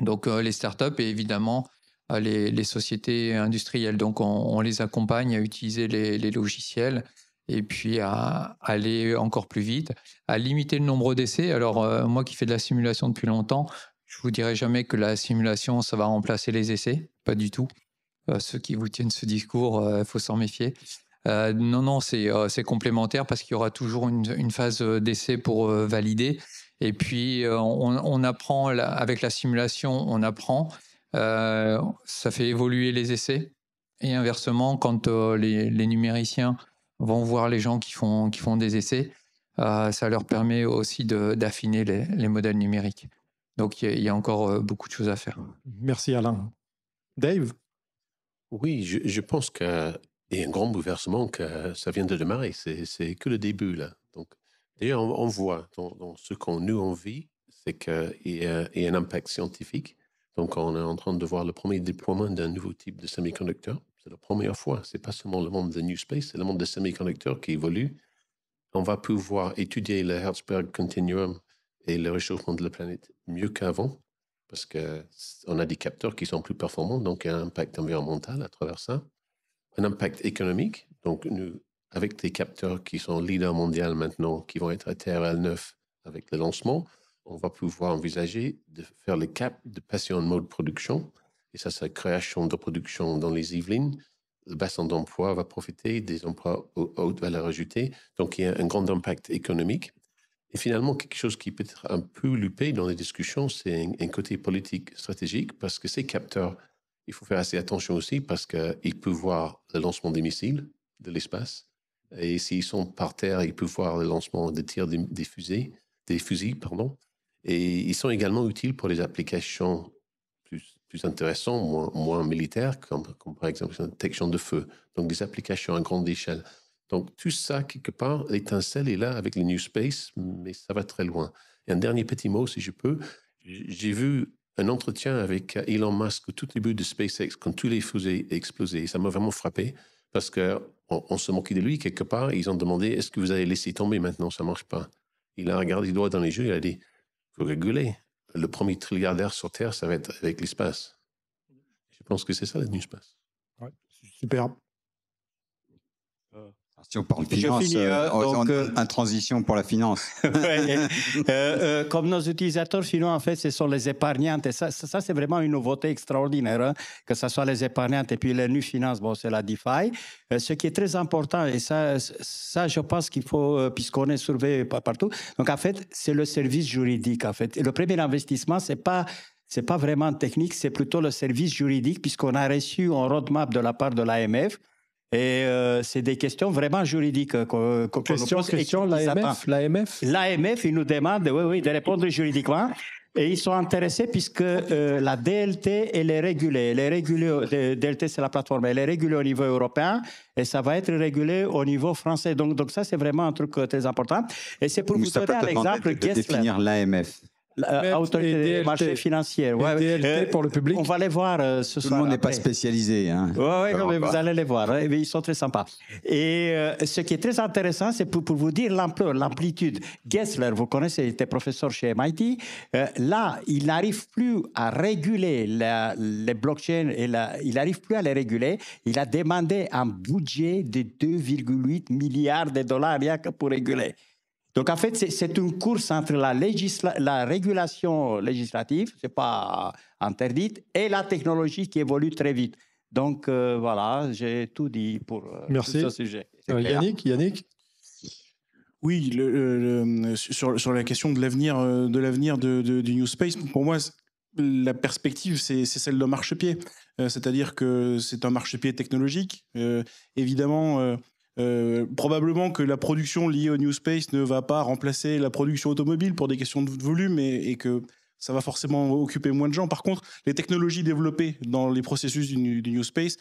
Donc les startups et évidemment les, les, sociétés industrielles. Donc on, les accompagne à utiliser les, logiciels et puis à aller encore plus vite, à limiter le nombre d'essais. Alors moi qui fais de la simulation depuis longtemps, je vous dirai jamais que la simulation, ça va remplacer les essais, pas du tout. ceux qui vous tiennent ce discours, il faut s'en méfier. Euh, non, non, euh, c'est complémentaire parce qu'il y aura toujours une, phase euh, d'essai pour valider. Et puis, on, apprend avec la simulation, on apprend. ça fait évoluer les essais. Et inversement, quand les, numériciens vont voir les gens qui font, qui font des essais, ça leur permet aussi d'affiner les, modèles numériques. Donc, il y, a encore beaucoup de choses à faire. Merci Alain. Dave? Oui, je, je pense que et un grand bouleversement que ça vient de démarrer. C'est que le début, là. Donc, d'ailleurs, on, voit dans, ce qu'on nous on vit, c'est qu'il y, a un impact scientifique. Donc, on est en train de voir le premier déploiement d'un nouveau type de semi-conducteur. C'est la première fois. C'est pas seulement le monde de New Space, c'est le monde des semi-conducteurs qui évolue. On va pouvoir étudier le Herzberg Continuum et le réchauffement de la planète mieux qu'avant, parce qu'on a des capteurs qui sont plus performants, donc il y a un impact environnemental à travers ça un impact économique. Donc, nous, avec des capteurs qui sont leaders mondiaux maintenant, qui vont être à TRL9 avec le lancement, on va pouvoir envisager de faire les caps de passer en mode production. Et ça, c'est la création de production dans les Yvelines. Le bassin d'emploi va profiter des emplois haute valeur ajoutée. Donc, il y a un grand impact économique. Et finalement, quelque chose qui peut être un peu loupé dans les discussions, c'est un, côté politique stratégique, parce que ces capteurs il faut faire assez attention aussi parce qu'il peut voir le lancement des missiles de l'espace. Et s'ils sont par terre, il peut voir le lancement des tirs des, fusées, des fusils. Pardon. Et ils sont également utiles pour les applications plus, intéressantes, moins, militaires, comme, par exemple la détection de feu. Donc des applications à grande échelle. Donc tout ça, quelque part, l'étincelle est là avec le New Space, mais ça va très loin. Et un dernier petit mot, si je peux. J'ai vu un entretien avec Elon Musk au tout début de SpaceX, quand tous les fusées explosé. Ça m'a vraiment frappé parce qu'on on se moquait de lui quelque part. Ils ont demandé est-ce que vous allez laisser tomber maintenant? Ça marche pas. Il a regardé doigt dans les yeux. Il a dit faut réguler. Le premier trilliardaire sur Terre, ça va être avec l'espace. Je pense que c'est ça, le New Space. Ouais, super. Si on parle finance, finis, euh, donc, euh, en, transition pour la finance. Euh, comme nos utilisateurs finaux, en fait, ce sont les épargnantes. Et ça, ça, c'est vraiment une nouveauté extraordinaire, hein, que ce soit les épargnantes et puis les nues finances, bon, c'est la DeFi. ce qui est très important, et ça, ça je pense qu'il faut, puisqu'on est surveillé partout, donc en fait, c'est le service juridique. En fait. Et le premier investissement, c'est pas c'est pas vraiment technique, c'est plutôt le service juridique, puisqu'on a reçu un roadmap de la part de l'AMF et euh, c'est des questions vraiment juridiques. Euh, question, question, l'AMF, l'AMF L'AMF, ils nous demandent oui, oui, de répondre juridiquement. Et ils sont intéressés puisque euh, la DLT, elle est régulée. Elle est régulée, DLT, c'est la plateforme, elle est régulée au niveau européen et ça va être régulé au niveau français. Donc, donc ça, c'est vraiment un truc très important. Et c'est pour vous donner un exemple. De, de définir l'AMF. Euh, autorité des marchés financiers. Ouais, euh, pour le public. On va les voir euh, ce soir. Tout le monde n'est pas spécialisé. Hein. Oui, mais vous allez les voir. Hein, ils sont très sympas. Et ce qui est très intéressant, c'est pour, pour, vous dire l'ampleur, l'amplitude. Gessler, vous connaissez, il était professeur chez MIT. là, il n'arrive plus à réguler les blockchains et il n'arrive plus à les réguler. Il a demandé un budget de 2,8 milliards de dollars rien que pour réguler. Donc, en fait, c'est une course entre la, la régulation législative, ce n'est pas interdite, et la technologie qui évolue très vite. Donc, euh, voilà, j'ai tout dit pour euh, ce sujet. Euh, Yannick, Yannick? Oui, le, sur, sur, la question de l'avenir de l'avenir de, du New Space, pour moi, la perspective, c'est celle d'un marchepied. C'est-à-dire que c'est un marchepied technologique. évidemment, euh, probablement que la production liée au New Space ne va pas remplacer la production automobile pour des questions de volume et, que ça va forcément occuper moins de gens. Par contre, les technologies développées dans les processus du, New Space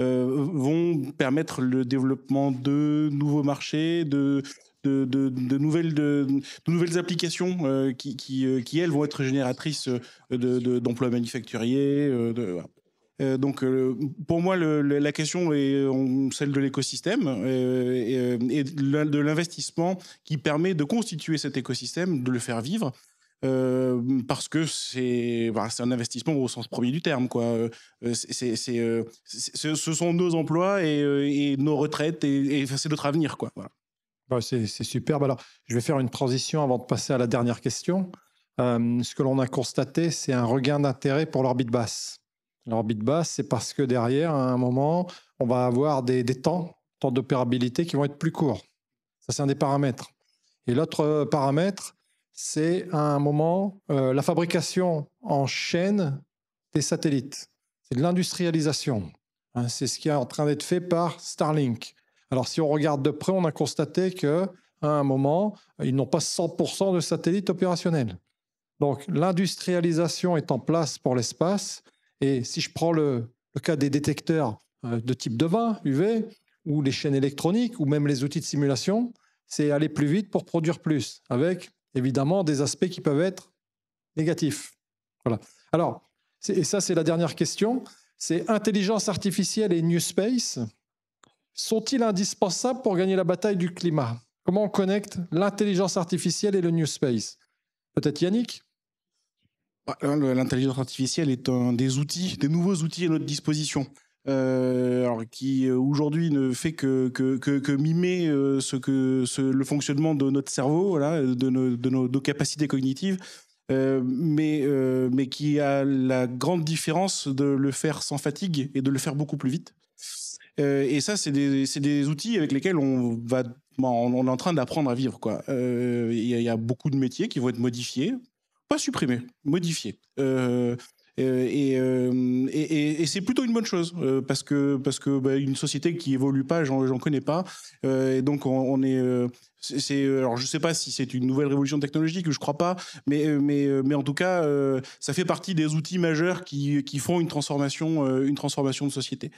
euh, vont permettre le développement de nouveaux marchés, de, nouvelles, applications euh, qui, elles, vont être génératrices d'emplois manufacturiers. Euh, donc, euh, pour moi, la question est celle de l'écosystème euh, et, de l'investissement qui permet de constituer cet écosystème, de le faire vivre. euh, parce que c'est voilà, c'est un investissement au sens premier du terme. Euh, euh, ce sont nos emplois et, euh, nos retraites et, c'est notre avenir. Bah, c'est superbe. Alors, je vais faire une transition avant de passer à la dernière question. Euh, ce que l'on a constaté, c'est un regain d'intérêt pour l'orbite basse. L'orbite basse, c'est parce que derrière, à un moment, on va avoir des, des temps, temps d'opérabilité qui vont être plus courts. Ça, c'est un des paramètres. Et l'autre euh, paramètre, c'est à un moment euh, la fabrication en chaîne des satellites. C'est de l'industrialisation. Hein, c'est ce qui est en train d'être fait par Starlink. Alors, si on regarde de près, on a constaté que à un moment, ils n'ont pas 100% de satellites opérationnels. Donc, l'industrialisation est en place pour l'espace. Et si je prends le, cas des détecteurs euh, de type de vin, UV, ou les chaînes électroniques, ou même les outils de simulation, c'est aller plus vite pour produire plus, avec évidemment des aspects qui peuvent être négatifs. Voilà. Alors, et ça, c'est la dernière question. C'est intelligence artificielle et New Space sont-ils indispensables pour gagner la bataille du climat? Comment on connecte l'intelligence artificielle et le New Space? Peut-être Yannick? L'intelligence artificielle est un des outils, des nouveaux outils à notre disposition. euh, qui euh, aujourd'hui ne fait que, que, mimer euh, ce que, le fonctionnement de notre cerveau, de, nos, capacités cognitives, mais, mais qui a la grande différence de le faire sans fatigue et de le faire beaucoup plus vite. Et ça, c'est des, des outils avec lesquels on va, on est en train d'apprendre à vivre. il y a beaucoup de métiers qui vont être modifiés, pas supprimés, modifiés. Euh, euh, et, euh, et, c'est plutôt une bonne chose parce que parce que bah, une société qui évolue pas, j'en connais pas, et donc on, on est alors je sais pas si c'est une nouvelle révolution technologique, je crois pas, mais mais mais en tout cas ça fait partie des outils majeurs qui qui font une transformation une transformation de société.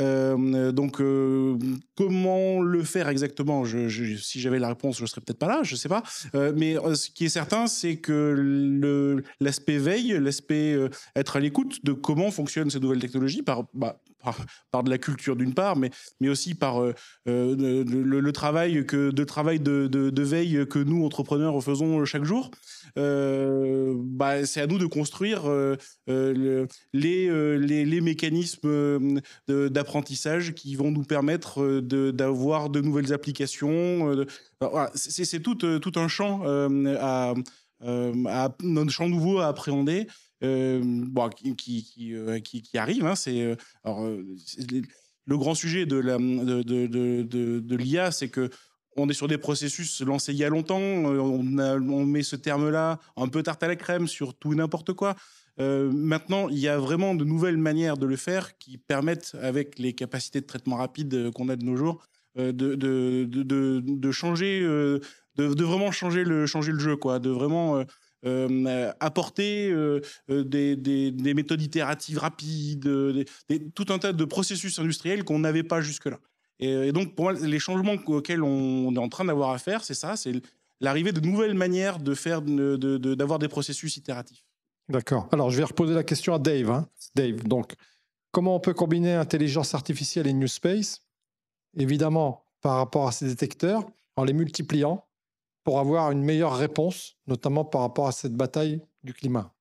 Euh, donc, euh, comment le faire exactement? Si j'avais la réponse, je serais peut-être pas là, je sais pas. Euh, mais euh, ce qui est certain, c'est que l'aspect veille, l'aspect euh, être à l'écoute de comment fonctionnent ces nouvelles technologies par, bah, par, de la culture d'une part, mais, mais aussi par euh, euh, le, travail, que, de, travail de, veille que nous, entrepreneurs, faisons chaque jour. Euh, bah, c'est à nous de construire euh, euh, le- les, euh, les, mécanismes euh, d'apprentissage qui vont nous permettre euh, d'avoir de, nouvelles applications. euh, c'est tout, euh, tout un champ euh, euh, un champ nouveau à appréhender. Euh, euh, qui- qui arrive. hein, c'est euh, le grand sujet de l'IA, c'est que on est sur des processus lancés il y a longtemps. On, met ce terme-là un peu tarte à la crème sur tout n'importe quoi. Maintenant, il y a vraiment de nouvelles manières de le faire qui permettent, avec les capacités de traitement rapide qu'on a de nos jours, de, changer, de vraiment changer le, changer le jeu, quoi, de vraiment euh, apporter euh, euh, des, des, des méthodes itératives rapides, des- des- tout un tas de processus industriels qu'on n'avait pas jusque-là. Et, donc, pour moi, les changements auxquels on est en train d'avoir à faire, c'est ça, c'est l'arrivée de nouvelles manières de faire, de- de- d'avoir des processus itératifs. D'accord. Alors, je vais reposer la question à Dave. hein. Dave, donc, comment on peut combiner intelligence artificielle et New Space? Évidemment, par rapport à ces détecteurs, en les multipliant pour avoir une meilleure réponse, notamment par rapport à cette bataille du climat.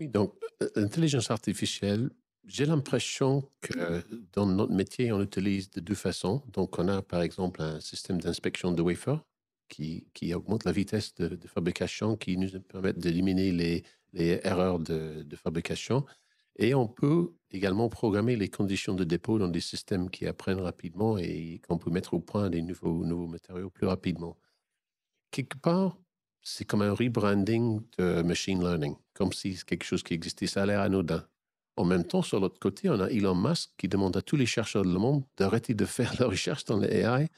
Oui, donc euh, l'intelligence artificielle, j'ai l'impression que dans notre métier, on l'utilise de deux façons. Donc, on a par exemple un système d'inspection de wafer qui, qui augmente la vitesse de, fabrication, qui nous permet d'éliminer les, les erreurs de, fabrication. Et on peut également programmer les conditions de dépôt dans des systèmes qui apprennent rapidement et qu'on peut mettre au point des nouveaux matériaux plus rapidement. Quelque part, c'est comme un rebranding de machine learning, comme si quelque chose qui existait, ça a l'air anodin. En même temps, sur l'autre côté, on a Elon Musk qui demande à tous les chercheurs du monde d'arrêter de faire leurs recherches dans les AI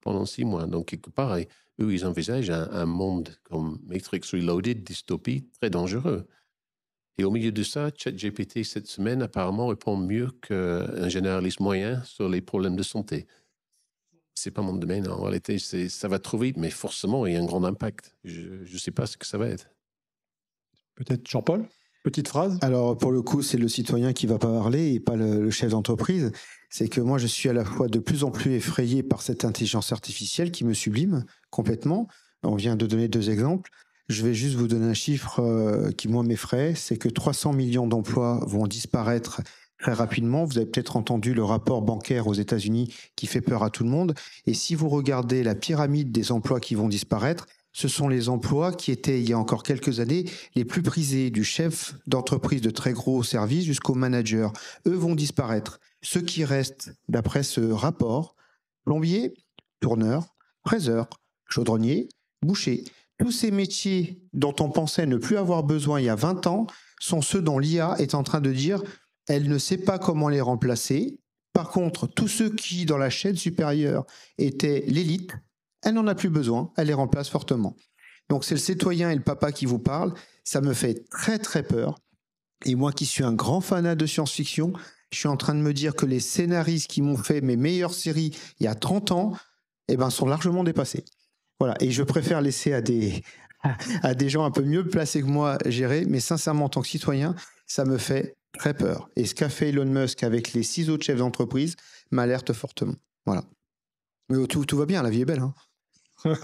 pendant six mois. Donc, quelque part, eux, ils envisagent un, un monde comme Matrix Reloaded, dystopie, très dangereux. Et au milieu de ça, ChatGPT, cette semaine, apparemment, répond mieux qu'un généraliste moyen sur les problèmes de santé. C'est pas mon domaine. En réalité, c'est- ça va trop vite, mais forcément, il y a un grand impact. Je ne sais pas ce que ça va être. Peut-être Jean-Paul Petite phrase Alors, pour le coup, c'est le citoyen qui va pas parler et pas le, le chef d'entreprise. C'est que moi, je suis à la fois de plus en plus effrayé par cette intelligence artificielle qui me sublime complètement. On vient de donner deux exemples. Je vais juste vous donner un chiffre euh, qui, moi, m'effraie. C'est que 300 millions d'emplois vont disparaître très rapidement. Vous avez peut-être entendu le rapport bancaire aux États-Unis qui fait peur à tout le monde. Et si vous regardez la pyramide des emplois qui vont disparaître, ce sont les emplois qui étaient, il y a encore quelques années, les plus prisés, du chef d'entreprise de très gros services jusqu'au manager. Eux vont disparaître. Ceux qui restent, d'après ce rapport, plombier, tourneur, fraiseur, chaudronnier, boucher, tous ces métiers dont on pensait ne plus avoir besoin il y a 20 ans sont ceux dont l'IA est en train de dire elle ne sait pas comment les remplacer. Par contre, tous ceux qui, dans la chaîne supérieure, étaient l'élite, elle n'en a plus besoin, elle les remplace fortement. Donc c'est le citoyen et le papa qui vous parlent, ça me fait très très peur. Et moi qui suis un grand fanat de science-fiction, je suis en train de me dire que les scénaristes qui m'ont fait mes meilleures séries il y a 30 ans, eh ben, sont largement dépassés. Voilà. Et je préfère laisser à des, à des gens un peu mieux placés que moi gérer, mais sincèrement, en tant que citoyen, ça me fait très peur. Et ce qu'a fait Elon Musk avec les six autres chefs d'entreprise m'alerte fortement. Voilà. Mais tout, tout va bien, la vie est belle. Hein.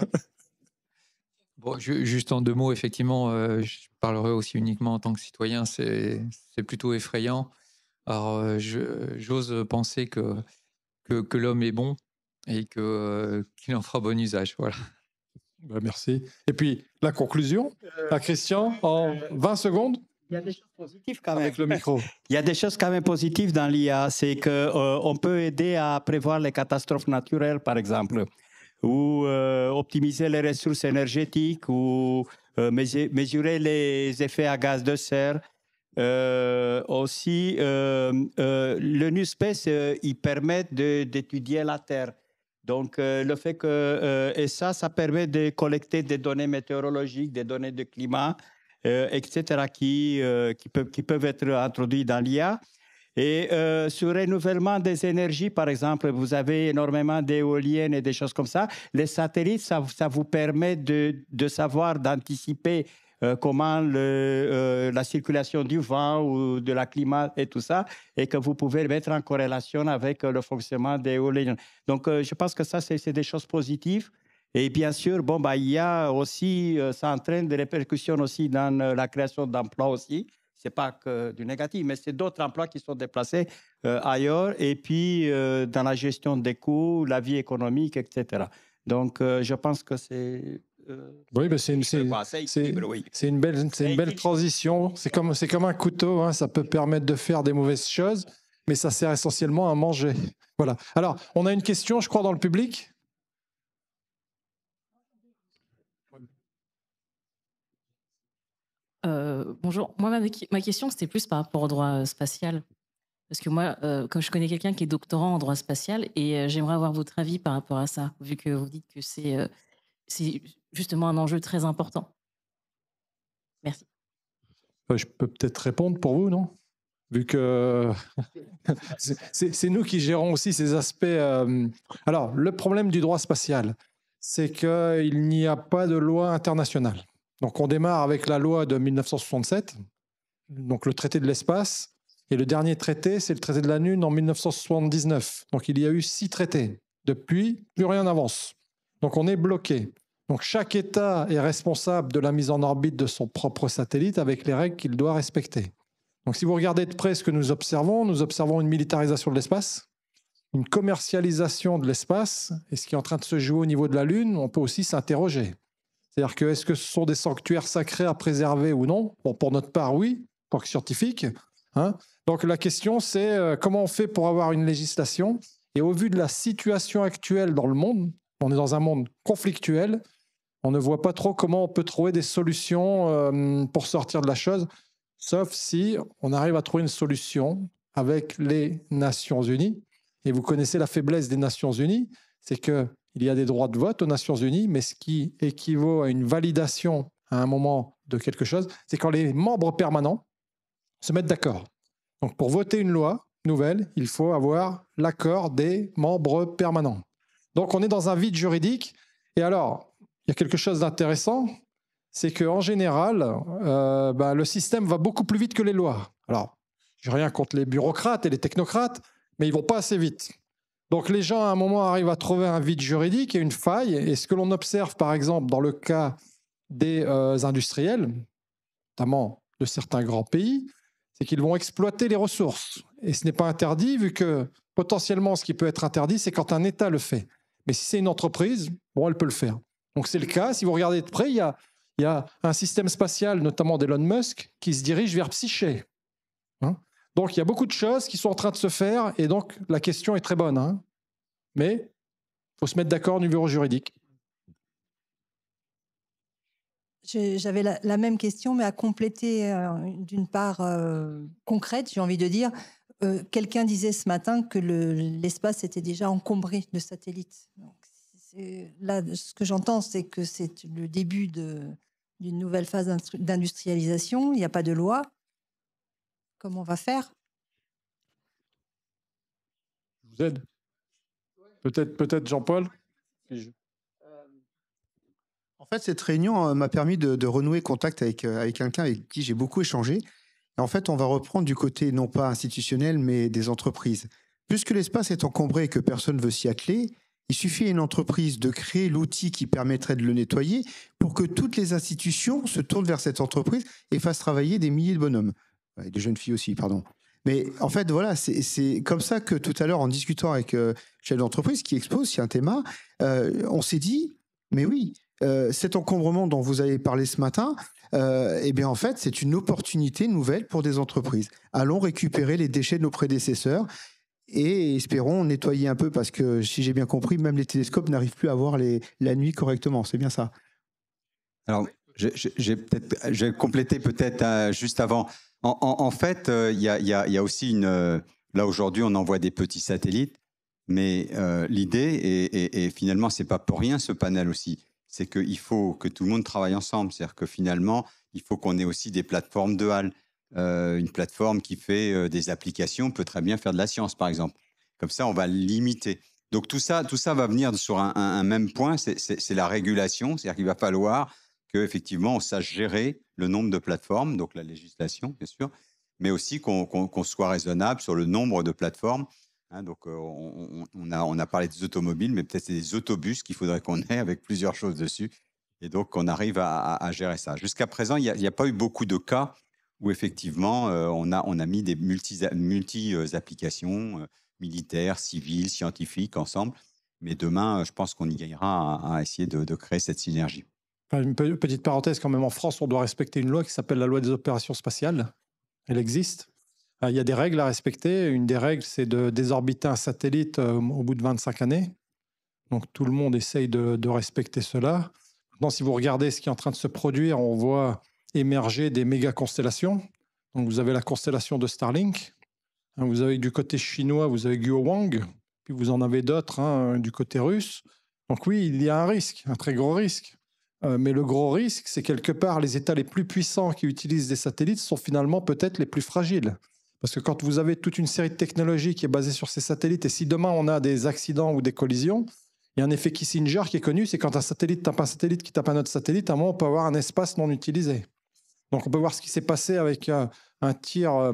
bon, juste en deux mots, effectivement, euh, je parlerai aussi uniquement en tant que citoyen, c'est plutôt effrayant. Alors, euh, j'ose penser que, que, que l'homme est bon et qu'il euh, qu'il en fera bon usage. Voilà. Bah, merci. Et puis, la conclusion, à Christian, en 20 secondes il y a des choses positives quand même. Avec le micro. Il y a des choses quand même positives dans l'IA. C'est qu'on peut aider à prévoir les catastrophes naturelles, par exemple ou euh, optimiser les ressources énergétiques ou euh, mesurer les effets à gaz de serre. Euh, aussi, le New Space, il permet d'étudier la Terre. Donc, le fait que, et ça, ça permet de collecter des données météorologiques, des données de climat, etc., qui, qui, peuvent, qui peuvent être introduites dans l'IA. Et euh, sur le renouvellement des énergies, par exemple, vous avez énormément d'éoliennes et des choses comme ça. Les satellites, ça, ça vous permet de, de savoir, d'anticiper euh, comment le, euh, la circulation du vent ou de la climat et tout ça, et que vous pouvez mettre en corrélation avec le fonctionnement des éoliennes. Donc, je pense que ça, c'est des choses positives. Et bien sûr, bon, bah, il y a aussi, ça entraîne des répercussions aussi dans la création d'emplois aussi c'est pas que du négatif, mais c'est d'autres emplois qui sont déplacés euh, ailleurs et puis euh, dans la gestion des coûts, la vie économique, etc. Donc, euh, je pense que c'est oui, c'est une, c'est, une belle, c'est une belle transition. C'est comme, c'est comme un couteau. Hein. ça peut permettre de faire des mauvaises choses, mais ça sert essentiellement à manger. Voilà. Alors, on a une question, je crois, dans le public. Euh, bonjour. Moi, ma, question, c'était plus par rapport au droit euh, spatial. Parce que moi, euh, je connais quelqu'un qui est doctorant en droit spatial, et j'aimerais avoir votre avis par rapport à ça, vu que vous dites que c'est justement un enjeu très important. Merci. Je peux peut-être répondre pour vous, non? Vu que c'est nous qui gérons aussi ces aspects. Alors, le problème du droit spatial, c'est qu'il n'y a pas de loi internationale. Donc on démarre avec la loi de 1967, donc le traité de l'espace, et le dernier traité, c'est le traité de la Lune en 1979. Donc il y a eu six traités. Depuis, plus rien n'avance. Donc on est bloqué. Donc chaque État est responsable de la mise en orbite de son propre satellite avec les règles qu'il doit respecter. Donc si vous regardez de près ce que nous observons, nous observons une militarisation de l'espace, une commercialisation de l'espace, et ce qui est en train de se jouer au niveau de la Lune, on peut aussi s'interroger. C'est-à-dire que est-ce que ce sont des sanctuaires sacrés à préserver ou non? Bon, Pour notre part, oui, pour que scientifique. Hein Donc la question, c'est euh, comment on fait pour avoir une législation? Et au vu de la situation actuelle dans le monde, on est dans un monde conflictuel, on ne voit pas trop comment on peut trouver des solutions euh, pour sortir de la chose, sauf si on arrive à trouver une solution avec les Nations Unies. Et vous connaissez la faiblesse des Nations Unies, c'est que il y a des droits de vote aux Nations Unies, mais ce qui équivaut à une validation à un moment de quelque chose, c'est quand les membres permanents se mettent d'accord. Donc pour voter une loi nouvelle, il faut avoir l'accord des membres permanents. Donc on est dans un vide juridique. Et alors, il y a quelque chose d'intéressant, c'est qu'en général, euh, bah, le système va beaucoup plus vite que les lois. Alors, je n'ai rien contre les bureaucrates et les technocrates, mais ils vont pas assez vite. Donc les gens, à un moment, arrivent à trouver un vide juridique et une faille. Et ce que l'on observe, par exemple, dans le cas des euh, industriels, notamment de certains grands pays, c'est qu'ils vont exploiter les ressources. Et ce n'est pas interdit, vu que potentiellement, ce qui peut être interdit, c'est quand un État le fait. Mais si c'est une entreprise, bon, elle peut le faire. Donc c'est le cas. Si vous regardez de près, il y a, il y a un système spatial, notamment d'Elon Musk, qui se dirige vers Psyché. Donc il y a beaucoup de choses qui sont en train de se faire, et donc la question est très bonne. Hein. Mais il faut se mettre d'accord au niveau juridique. J'avais la, même question, mais à compléter euh, d'une part euh, concrète, j'ai envie de dire. Euh, quelqu'un disait ce matin que l'espace était déjà encombré de satellites. là, ce que j'entends, c'est que c'est le début d'une nouvelle phase d'industrialisation. Il n'y a pas de loi. Comment on va faire? Je vous aide. Peut-être, peut-être Jean-Paul? En fait, cette réunion euh, m'a permis de, renouer contact avec, euh, avec quelqu'un avec qui j'ai beaucoup échangé. en fait, on va reprendre du côté non pas institutionnel, mais des entreprises. Puisque l'espace est encombré et que personne ne veut s'y atteler, il suffit à une entreprise de créer l'outil qui permettrait de le nettoyer pour que toutes les institutions se tournent vers cette entreprise et fassent travailler des milliers de bonhommes. Et des jeunes filles aussi, pardon. Mais en fait, voilà, c'est comme ça que tout à l'heure, en discutant avec euh, chef d'entreprise qui expose, c'est un thème, on s'est dit, mais oui, euh, cet encombrement dont vous avez parlé ce matin, euh, eh bien en fait, c'est une opportunité nouvelle pour des entreprises. Allons récupérer les déchets de nos prédécesseurs et espérons nettoyer un peu parce que si j'ai bien compris, même les télescopes n'arrivent plus à voir les, la nuit correctement. C'est bien ça? Alors, j'ai peut-être, je peut-être euh, juste avant. En, fait, il y, a, aussi une. là aujourd'hui, on envoie des petits satellites, mais l'idée et, et, finalement, c'est pas pour rien ce panel aussi c'est qu'il faut que tout le monde travaille ensemble. C'est-à-dire que finalement, il faut qu'on ait aussi des plateformes de HAL. Euh, une plateforme qui fait euh, des applications peut très bien faire de la science, par exemple. Comme ça, on va limiter. Donc tout ça, tout ça va venir sur un, même point, c'est la régulation. C'est-à-dire qu'il va falloir qu'effectivement, on sache gérer le nombre de plateformes, donc la législation, bien sûr, mais aussi qu'on soit raisonnable sur le nombre de plateformes Hein, donc, euh, on, a, parlé des automobiles, mais peut-être c'est des autobus qu'il faudrait qu'on ait avec plusieurs choses dessus. Et donc, on arrive à, gérer ça. Jusqu'à présent, il n'y a, pas eu beaucoup de cas où effectivement, euh, on, a, mis des multi-applications multi, euh, militaires, civiles, scientifiques ensemble. Mais demain, je pense qu'on y gagnera à, essayer de, créer cette synergie. Une petite parenthèse, quand même, en France, on doit respecter une loi qui s'appelle la loi des opérations spatiales. Elle existe. Euh, il y a des règles à respecter. Une des règles, c'est de désorbiter un satellite euh, au bout de 25 années. Donc tout le monde essaye de, respecter cela. Maintenant, si vous regardez ce qui est en train de se produire, on voit émerger des méga constellations. Donc vous avez la constellation de Starlink. Hein, vous avez du côté chinois, vous avez Guowang. Puis vous en avez d'autres hein, du côté russe. Donc oui, il y a un risque, un très gros risque. Euh, mais le gros risque, c'est quelque part les États les plus puissants qui utilisent des satellites sont finalement peut-être les plus fragiles. Parce que quand vous avez toute une série de technologies qui est basée sur ces satellites, et si demain on a des accidents ou des collisions, il y a un effet Kissinger qui est connu, c'est quand un satellite tape un satellite qui tape un autre satellite, à un moment, on peut avoir un espace non utilisé. Donc on peut voir ce qui s'est passé avec euh, un tir euh,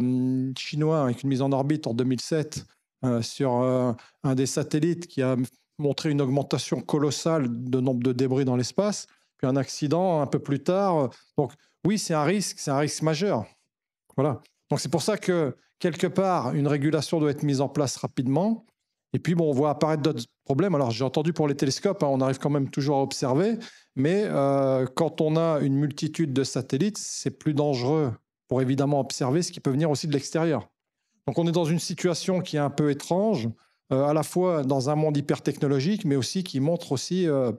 chinois avec une mise en orbite en 2007 euh, sur un des satellites qui a montré une augmentation colossale de nombre de débris dans l'espace, un accident un peu plus tard. Donc oui, c'est un risque, c'est un risque majeur. Voilà. Donc c'est pour ça que quelque part, une régulation doit être mise en place rapidement. Et puis, bon, on voit apparaître d'autres problèmes. Alors, j'ai entendu pour les télescopes, hein, on arrive quand même toujours à observer, mais euh, quand on a une multitude de satellites, c'est plus dangereux pour évidemment observer ce qui peut venir aussi de l'extérieur. Donc, on est dans une situation qui est un peu étrange, euh, à la fois dans un monde hyper technologique, mais aussi qui montre aussi euh,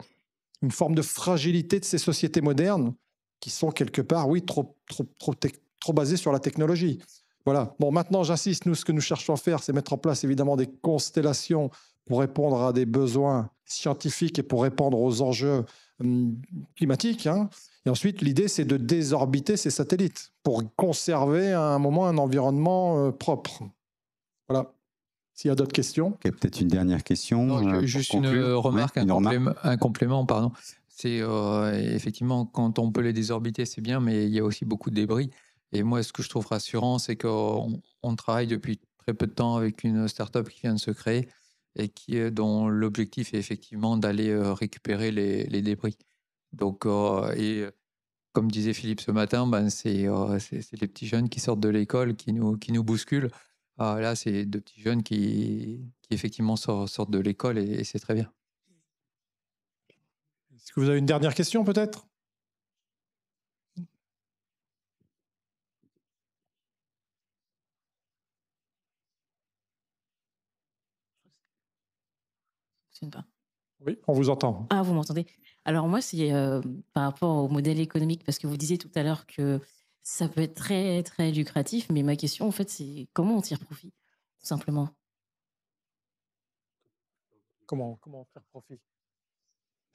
une forme de fragilité de ces sociétés modernes qui sont quelque part, oui, trop, trop, trop, trop basé sur la technologie. Voilà. Bon, maintenant, j'insiste, nous, ce que nous cherchons à faire, c'est mettre en place évidemment des constellations pour répondre à des besoins scientifiques et pour répondre aux enjeux hum, climatiques. Hein. Et ensuite, l'idée, c'est de désorbiter ces satellites pour conserver à un moment un environnement euh, propre. Voilà. S'il y a d'autres questions. Peut-être une dernière question. Euh, juste une remarque, un, complément, un, complément, pardon. C'est euh, effectivement quand on peut les désorbiter, c'est bien, mais il y a aussi beaucoup de débris. Et moi, ce que je trouve rassurant, c'est qu'on on travaille depuis très peu de temps avec une startup qui vient de se créer et qui, dont l'objectif est effectivement d'aller récupérer les, les, débris. Donc, et comme disait Philippe ce matin, ben c'est euh, les petits jeunes qui sortent de l'école qui nous, qui nous bousculent. Ah, là, c'est deux petits jeunes qui, qui effectivement sortent, de l'école et, c'est très bien. Est-ce que vous avez une dernière question peut-être? Oui, on vous entend. Ah, vous m'entendez? Alors moi, c'est euh, par rapport au modèle économique, parce que vous disiez tout à l'heure que ça peut être très, très lucratif, mais ma question, en fait, c'est comment on tire profit, tout simplement? Comment, comment faire profit?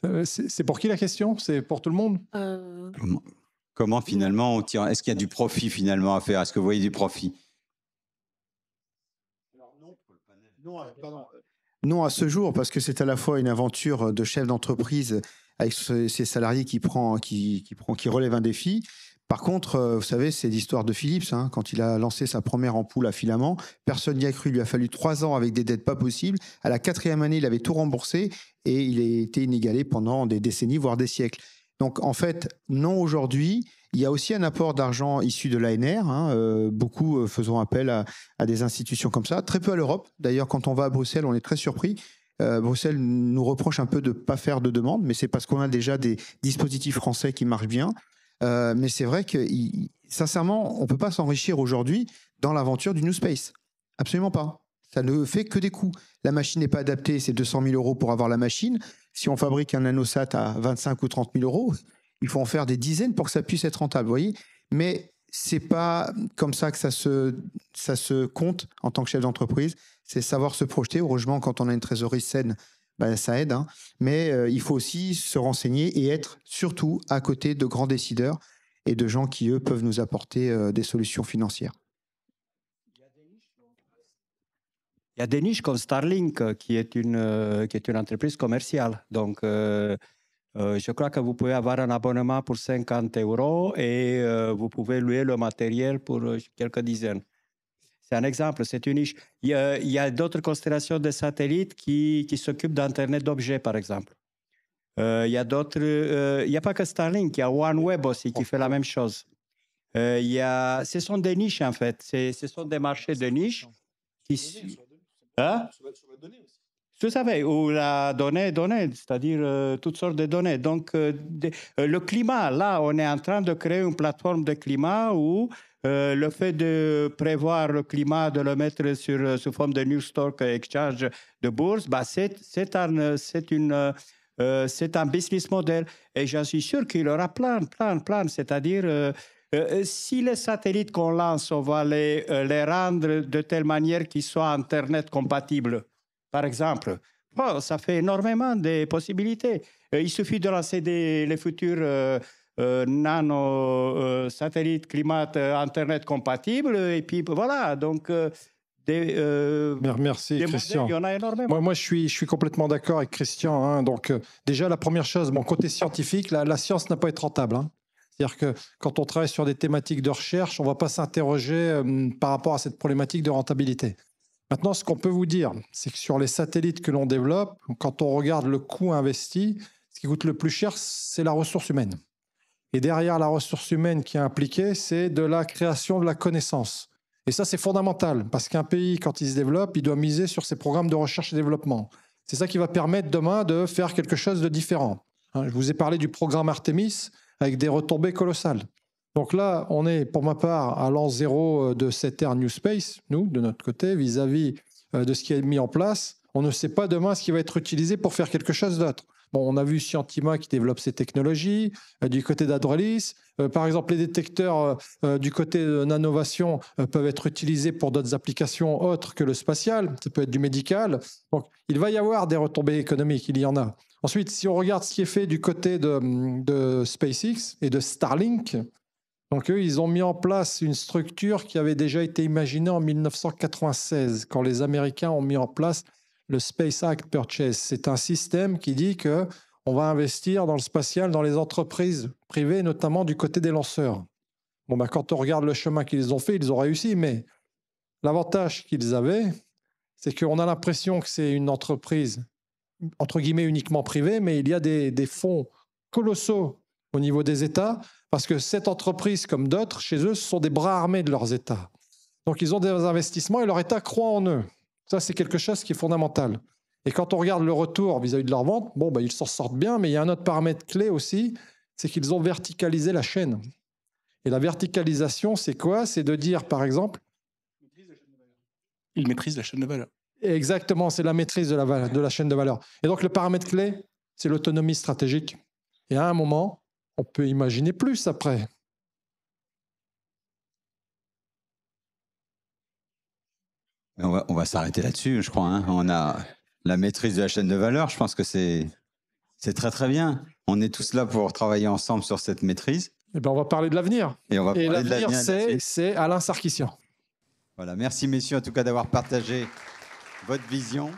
Euh, C'est pour qui la question? C'est pour tout le monde? Euh. comment, finalement on tire? Est-ce qu'il y a du profit finalement à faire? Est-ce que vous voyez du profit? Non, à ce jour, parce que c'est à la fois une aventure de chef d'entreprise avec ses salariés qui prend, qui, qui, prend, qui relève un défi, par contre, euh, vous savez, c'est l'histoire de Philips. Hein, quand il a lancé sa première ampoule à filament, personne n'y a cru. Il lui a fallu trois ans avec des dettes pas possibles. À la quatrième année, il avait tout remboursé et il a été inégalé pendant des décennies, voire des siècles. Donc, en fait, non aujourd'hui. Il y a aussi un apport d'argent issu de l'ANR, hein, euh, beaucoup euh, faisant appel à, des institutions comme ça, très peu à l'Europe. D'ailleurs, quand on va à Bruxelles, on est très surpris. Bruxelles nous reproche un peu de ne pas faire de demande, mais c'est parce qu'on a déjà des dispositifs français qui marchent bien. Euh, mais c'est vrai que, sincèrement, on ne peut pas s'enrichir aujourd'hui dans l'aventure du New Space. Absolument pas. Ça ne fait que des coûts. La machine n'est pas adaptée, c'est 200 000 euros pour avoir la machine. Si on fabrique un nanosat à 25 ou 30 000 euros, il faut en faire des dizaines pour que ça puisse être rentable, vous voyez Mais c'est pas comme ça que ça se, ça se compte en tant que chef d'entreprise. C'est savoir se projeter. Heureusement, quand on a une trésorerie saine, bah, ça aide. Hein. Mais euh, il faut aussi se renseigner et être surtout à côté de grands décideurs et de gens qui, eux, peuvent nous apporter euh, des solutions financières. Il y a des niches comme Starlink, euh, qui est une, qui est une entreprise commerciale. Donc, je crois que vous pouvez avoir un abonnement pour 50 euros et vous pouvez louer le matériel pour quelques dizaines. C'est un exemple, c'est une niche. Il y a, d'autres constellations de satellites qui, qui s'occupent d'Internet d'objets, par exemple. Euh, il y a d'autres. Euh, il n'y a pas que Starlink, il y a OneWeb aussi qui fait la même chose. Euh, il y a, ce sont des niches, en fait. Ce sont des marchés de niches. Qui... Hein? Tout à fait, ou la donnée, donnée c'est-à-dire toutes sortes de données. Donc, le climat, là, on est en train de créer une plateforme de climat où euh, le fait de prévoir le climat, de le mettre sur, euh, sous forme de New Stock Exchange de bourse, bah c'est un, euh, c'est un business model. Et j'en suis sûr qu'il y aura plein, plein, plein. C'est-à-dire, si les satellites qu'on lance, on va les, les rendre de telle manière qu'ils soient Internet compatibles, par exemple, ça fait énormément de possibilités. il suffit de lancer des, les futurs euh, nano euh, satellite climat euh, internet compatible et puis voilà donc des, Merci Christian. il y en a énormément. Moi, je, suis, je suis complètement d'accord avec Christian. Hein. Donc, déjà, la première chose, mon côté scientifique, la, la science n'a pas être rentable. Hein. C'est-à-dire que quand on travaille sur des thématiques de recherche, on ne va pas s'interroger par rapport à cette problématique de rentabilité. Maintenant, ce qu'on peut vous dire, c'est que sur les satellites que l'on développe, quand on regarde le coût investi, ce qui coûte le plus cher, c'est la ressource humaine. Et derrière la ressource humaine qui est impliquée, c'est de la création de la connaissance. Et ça, c'est fondamental, parce qu'un pays, quand il se développe, il doit miser sur ses programmes de recherche et développement. C'est ça qui va permettre demain de faire quelque chose de différent. Hein, je vous ai parlé du programme Artemis avec des retombées colossales. Donc là, on est, pour ma part, à l'an zéro euh, de cette ère New Space, nous, de notre côté, vis-à-vis -vis de ce qui est mis en place. On ne sait pas demain ce qui va être utilisé pour faire quelque chose d'autre. Bon, on a vu Scientima qui développe ces technologies. Euh, du côté d'Adralis, euh, par exemple, les détecteurs euh, du côté de Nanovation peuvent être utilisés pour d'autres applications autres que le spatial. Ça peut être du médical. Donc, il va y avoir des retombées économiques. Il y en a. Ensuite, si on regarde ce qui est fait du côté de SpaceX et de Starlink, donc eux, ils ont mis en place une structure qui avait déjà été imaginée en 1996, quand les Américains ont mis en place le Space Act Purchase. C'est un système qui dit que on va investir dans le spatial, dans les entreprises privées, notamment du côté des lanceurs. Bon, ben, quand on regarde le chemin qu'ils ont fait, ils ont réussi, mais l'avantage qu'ils avaient, c'est qu'on a l'impression que c'est une entreprise, entre guillemets, uniquement privée, mais il y a des, des fonds colossaux au niveau des États, parce que cette entreprise, comme d'autres, chez eux, ce sont des bras armés de leurs États. Donc ils ont des investissements et leur État croit en eux. Ça, c'est quelque chose qui est fondamental. Et quand on regarde le retour vis-à-vis de leur vente, bon, bah, ils s'en sortent bien, mais il y a un autre paramètre clé aussi, c'est qu'ils ont verticalisé la chaîne. Et la verticalisation, c'est quoi? C'est de dire, par exemple... Ils maîtrisent la chaîne de valeur. Exactement, c'est la maîtrise de la, de la chaîne de valeur. Et donc le paramètre clé, c'est l'autonomie stratégique. Et à un moment, on peut imaginer plus après. On va, s'arrêter là-dessus, je crois. hein. On a la maîtrise de la chaîne de valeur. Je pense que c'est très très bien. On est tous là pour travailler ensemble sur cette maîtrise. Eh ben, on va parler de l'avenir. Et on va Et l'avenir, c'est Alain Sarkissian. Voilà, merci messieurs en tout cas d'avoir partagé votre vision.